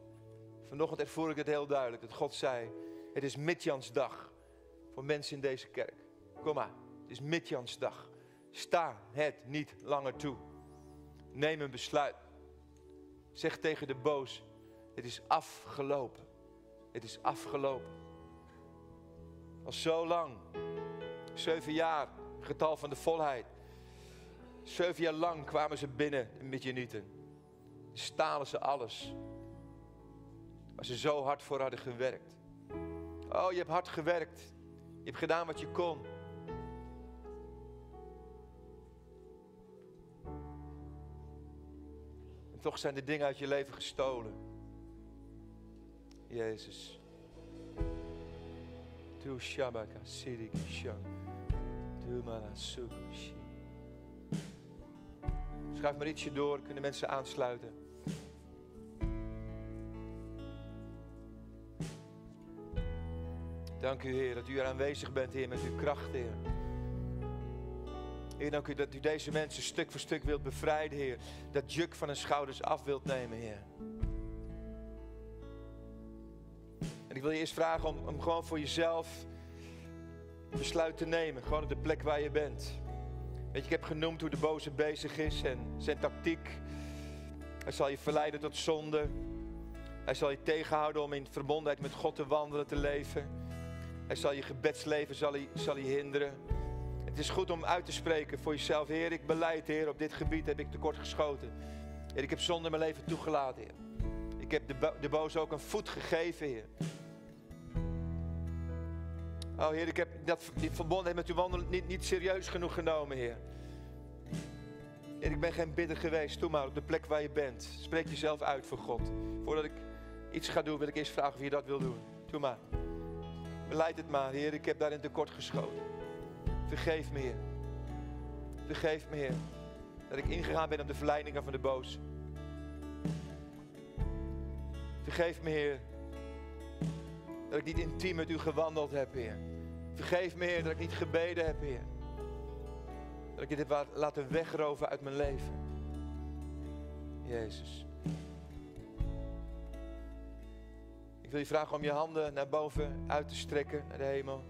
vanochtend ervoer ik het heel duidelijk, dat God zei, het is Midjans dag voor mensen in deze kerk. Kom maar, het is Midjansdag. Sta het niet langer toe. Neem een besluit. Zeg tegen de boos, het is afgelopen. Het is afgelopen. Al zo lang. Zeven jaar, getal van de volheid. Zeven jaar lang kwamen ze binnen, de Midjanieten. Stalen ze alles. Waar ze zo hard voor hadden gewerkt. Oh, je hebt hard gewerkt. Je hebt gedaan wat je kon. En toch zijn de dingen uit je leven gestolen. Jezus. Tu shabaka. Tu malasukushi. Schuif maar ietsje door, kunnen mensen aansluiten. Dank u, Heer, dat u er aanwezig bent, Heer, met uw kracht, Heer. Heer, dank u dat u deze mensen stuk voor stuk wilt bevrijden, Heer. Dat juk van hun schouders af wilt nemen, Heer. En ik wil je eerst vragen om, om gewoon voor jezelf besluit te nemen. Gewoon op de plek waar je bent. Weet je, ik heb genoemd hoe de boze bezig is en zijn tactiek. Hij zal je verleiden tot zonde. Hij zal je tegenhouden om in verbondenheid met God te wandelen, te leven. Hij zal je gebedsleven zal hij, zal hij hinderen. Het is goed om uit te spreken voor jezelf. Heer, ik beleid, Heer, op dit gebied heb ik tekort geschoten. Heer, ik heb zonde in mijn leven toegelaten, Heer. Ik heb de, de boze ook een voet gegeven, Heer. Oh Heer, ik heb dat, die verbondenheid met uw wandelen niet, niet serieus genoeg genomen, Heer. Heer, ik ben geen bidder geweest. Doe maar op de plek waar je bent. Spreek jezelf uit voor God. Voordat ik iets ga doen, wil ik eerst vragen of je dat wil doen. Doe maar. Beleid het maar, Heer. Ik heb daarin tekort geschoten. Vergeef me, Heer. Vergeef me, Heer. Dat ik ingegaan ben op de verleidingen van de boos. Vergeef me, Heer. Dat ik niet intiem met u gewandeld heb, Heer. Vergeef me, Heer, dat ik niet gebeden heb, Heer. Dat ik dit heb laten wegroven uit mijn leven. Jezus. Ik wil je vragen om je handen naar boven uit te strekken, naar de hemel.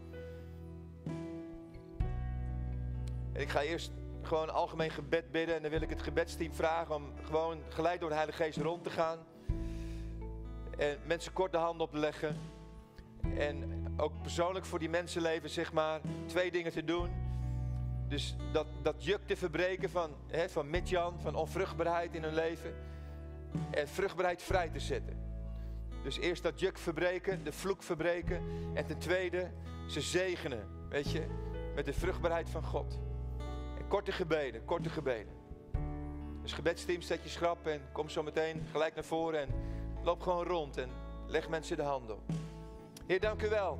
En ik ga eerst gewoon een algemeen gebed bidden. En dan wil ik het gebedsteam vragen om gewoon geleid door de Heilige Geest rond te gaan. En mensen kort de handen op te leggen. En ook persoonlijk voor die mensenleven, zeg maar, twee dingen te doen. Dus dat, dat juk te verbreken van, hè, van Midjan, van onvruchtbaarheid in hun leven. En vruchtbaarheid vrij te zetten. Dus eerst dat juk verbreken, de vloek verbreken. En ten tweede, ze zegenen, weet je, met de vruchtbaarheid van God. En korte gebeden, korte gebeden. Dus gebedsteam, zet je schrap en kom zo meteen gelijk naar voren en loop gewoon rond en leg mensen de handen op. Heer, dank u wel.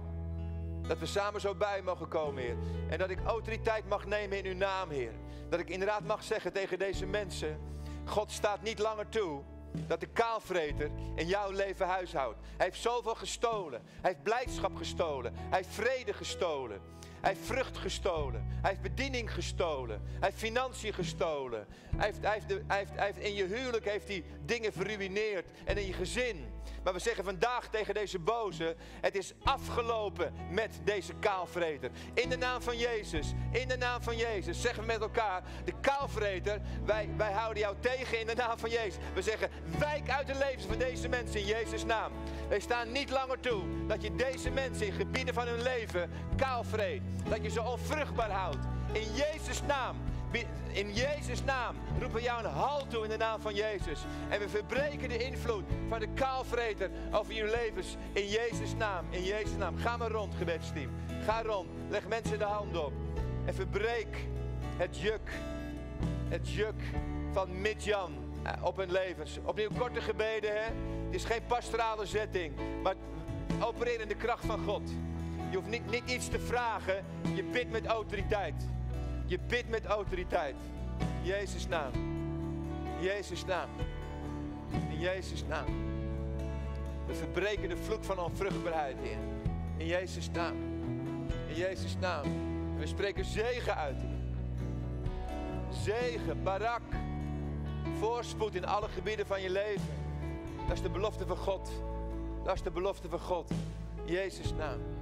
Dat we samen zo bij mogen komen, Heer. En dat ik autoriteit mag nemen in uw naam, Heer. Dat ik inderdaad mag zeggen tegen deze mensen: God staat niet langer toe dat de kaalvreter in jouw leven huishoudt. Hij heeft zoveel gestolen. Hij heeft blijdschap gestolen. Hij heeft vrede gestolen. Hij heeft vrucht gestolen. Hij heeft bediening gestolen. Hij heeft financiën gestolen. Hij heeft, hij heeft, hij heeft, hij heeft in je huwelijk heeft hij dingen verruineerd. En in je gezin. Maar we zeggen vandaag tegen deze boze: het is afgelopen met deze kaalvreter. In de naam van Jezus, in de naam van Jezus, zeggen we met elkaar: de kaalvreter, wij, wij houden jou tegen in de naam van Jezus. We zeggen: wijk uit de levens van deze mensen in Jezus' naam. Wij staan niet langer toe dat je deze mensen in gebieden van hun leven kaalvreet. Dat je ze onvruchtbaar houdt. In Jezus' naam. In Jezus' naam roepen we jou een halt toe in de naam van Jezus. En we verbreken de invloed van de kaalvreter over je levens. In Jezus' naam. In Jezus' naam. Ga maar rond, gebedsteam. Ga rond. Leg mensen de hand op. En verbreek het juk. Het juk van Midjan eh, op hun levens. Opnieuw korte gebeden, hè. Het is geen pastorale zetting. Maar opereer in de kracht van God. Je hoeft niet, niet iets te vragen. Je bidt met autoriteit. Je bidt met autoriteit. Jezus naam. Jezus naam. In Jezus naam. We verbreken de vloek van onvruchtbaarheid, Heer. In Jezus naam. In Jezus naam. We spreken zegen uit, Heer. Zegen, barak. Voorspoed in alle gebieden van je leven. Dat is de belofte van God. Dat is de belofte van God. Jezus naam.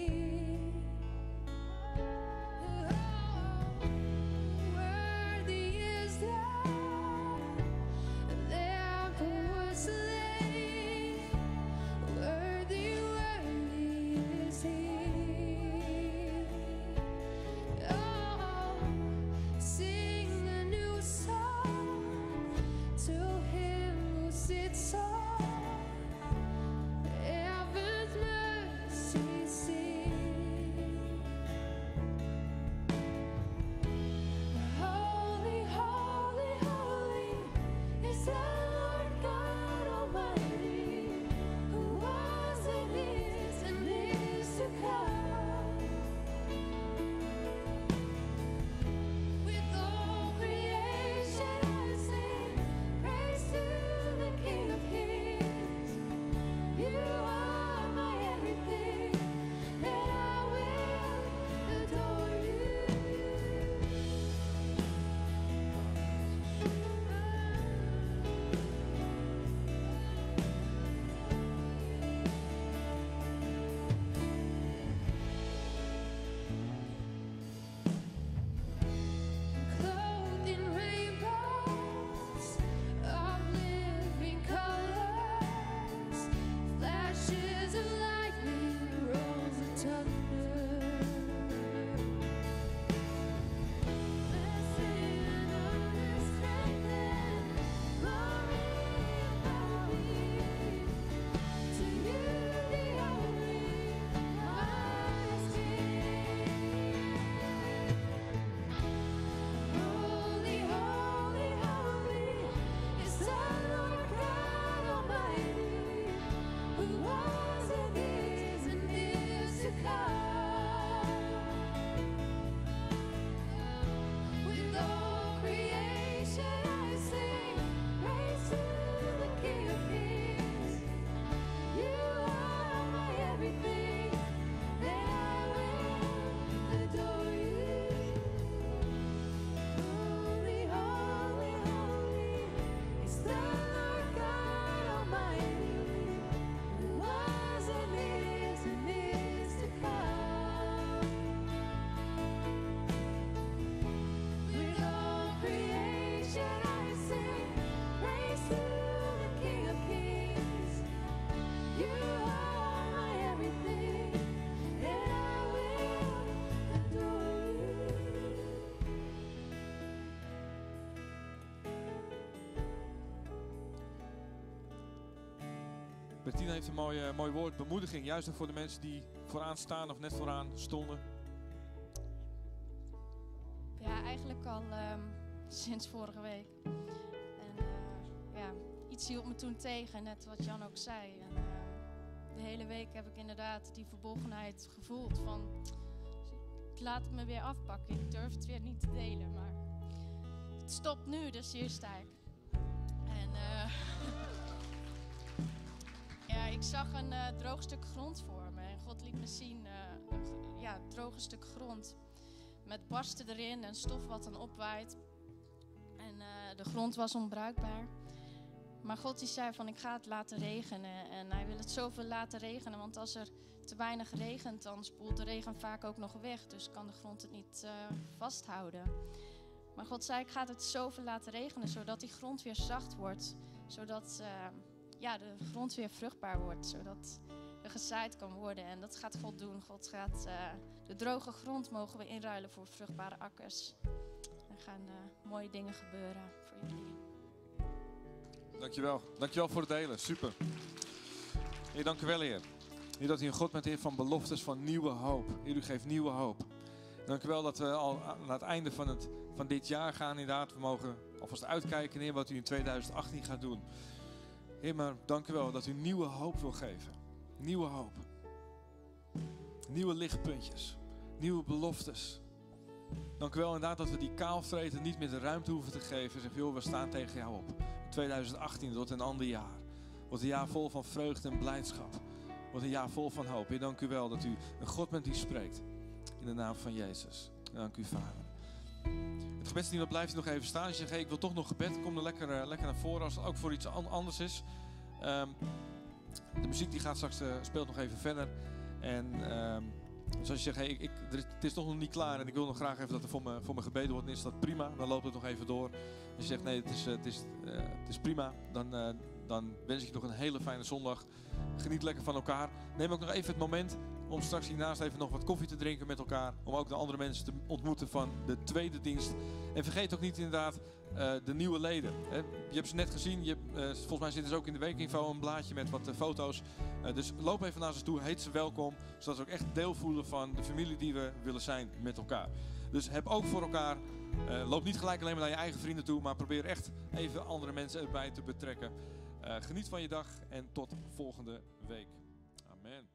Bertine heeft een mooi, mooi woord, bemoediging. Juist voor de mensen die vooraan staan of net vooraan stonden. Ja, eigenlijk al ehm, sinds vorige week. En uh, ja, iets hield me toen tegen, net wat Jan ook zei. En, uh, de hele week heb ik inderdaad die verbolgenheid gevoeld van... Ik laat het me weer afpakken, ik durf het weer niet te delen, maar... Het stopt nu, dus hier sta ik. Ik zag een uh, droog stuk grond voor me. En God liet me zien, uh, een ja, droge stuk grond. Met barsten erin en stof wat dan opwaait. En uh, de grond was onbruikbaar. Maar God die zei van ik ga het laten regenen. En hij wil het zoveel laten regenen. Want als er te weinig regent, dan spoelt de regen vaak ook nog weg. Dus kan de grond het niet vasthouden. Maar God zei ik ga het zoveel laten regenen. Zodat die grond weer zacht wordt. Zodat ja, de grond weer vruchtbaar wordt, zodat er gezaaid kan worden. En dat gaat God doen. God gaat uh, de droge grond mogen we inruilen voor vruchtbare akkers. Er gaan uh, mooie dingen gebeuren voor jullie. Dankjewel. Dankjewel voor het delen. Super. Heer, dank u wel, Heer. Heer, dat u een God bent, Heer, van beloftes van nieuwe hoop. Heer, u geeft nieuwe hoop. Dank u wel dat we al aan het einde van, het, van dit jaar gaan, inderdaad. We mogen alvast uitkijken, Heer, wat u in 2018 gaat doen. Heer, maar dank u wel dat u nieuwe hoop wil geven. Nieuwe hoop. Nieuwe lichtpuntjes. Nieuwe beloftes. Dank u wel inderdaad dat we die kaalvreten niet meer de ruimte hoeven te geven. Zeg, joh, we staan tegen jou op. 2018 wordt een ander jaar. Wordt een jaar vol van vreugde en blijdschap. Wordt een jaar vol van hoop. Heer, dank u wel dat u een God bent die spreekt. In de naam van Jezus. Dank u, Vader. Het gebedsteam blijft nog even staan. Als je zegt, ik wil toch nog gebed, kom er lekker, uh, lekker naar voren als het ook voor iets an anders is. Um, de muziek die gaat straks, uh, speelt nog even verder. En um, dus als je zegt, ik, ik, het is toch nog niet klaar en ik wil nog graag even dat er voor me, voor gebeden wordt, dan is dat prima. Dan loopt het nog even door. Als je zegt, nee, het is, uh, het is, het is prima, dan, dan wens ik je nog een hele fijne zondag. Geniet lekker van elkaar. Neem ook nog even het moment om straks hiernaast even nog wat koffie te drinken met elkaar. Om ook de andere mensen te ontmoeten van de tweede dienst. En vergeet ook niet inderdaad uh, de nieuwe leden. Hè. Je hebt ze net gezien. Je, uh, volgens mij zitten ze ook in de weekinfo een blaadje met wat uh, foto's. dus loop even naar ze toe. Heet ze welkom. Zodat ze ook echt deel voelen van de familie die we willen zijn met elkaar. Dus heb ook voor elkaar. loop niet gelijk alleen maar naar je eigen vrienden toe. Maar probeer echt even andere mensen erbij te betrekken. geniet van je dag en tot volgende week. Amen.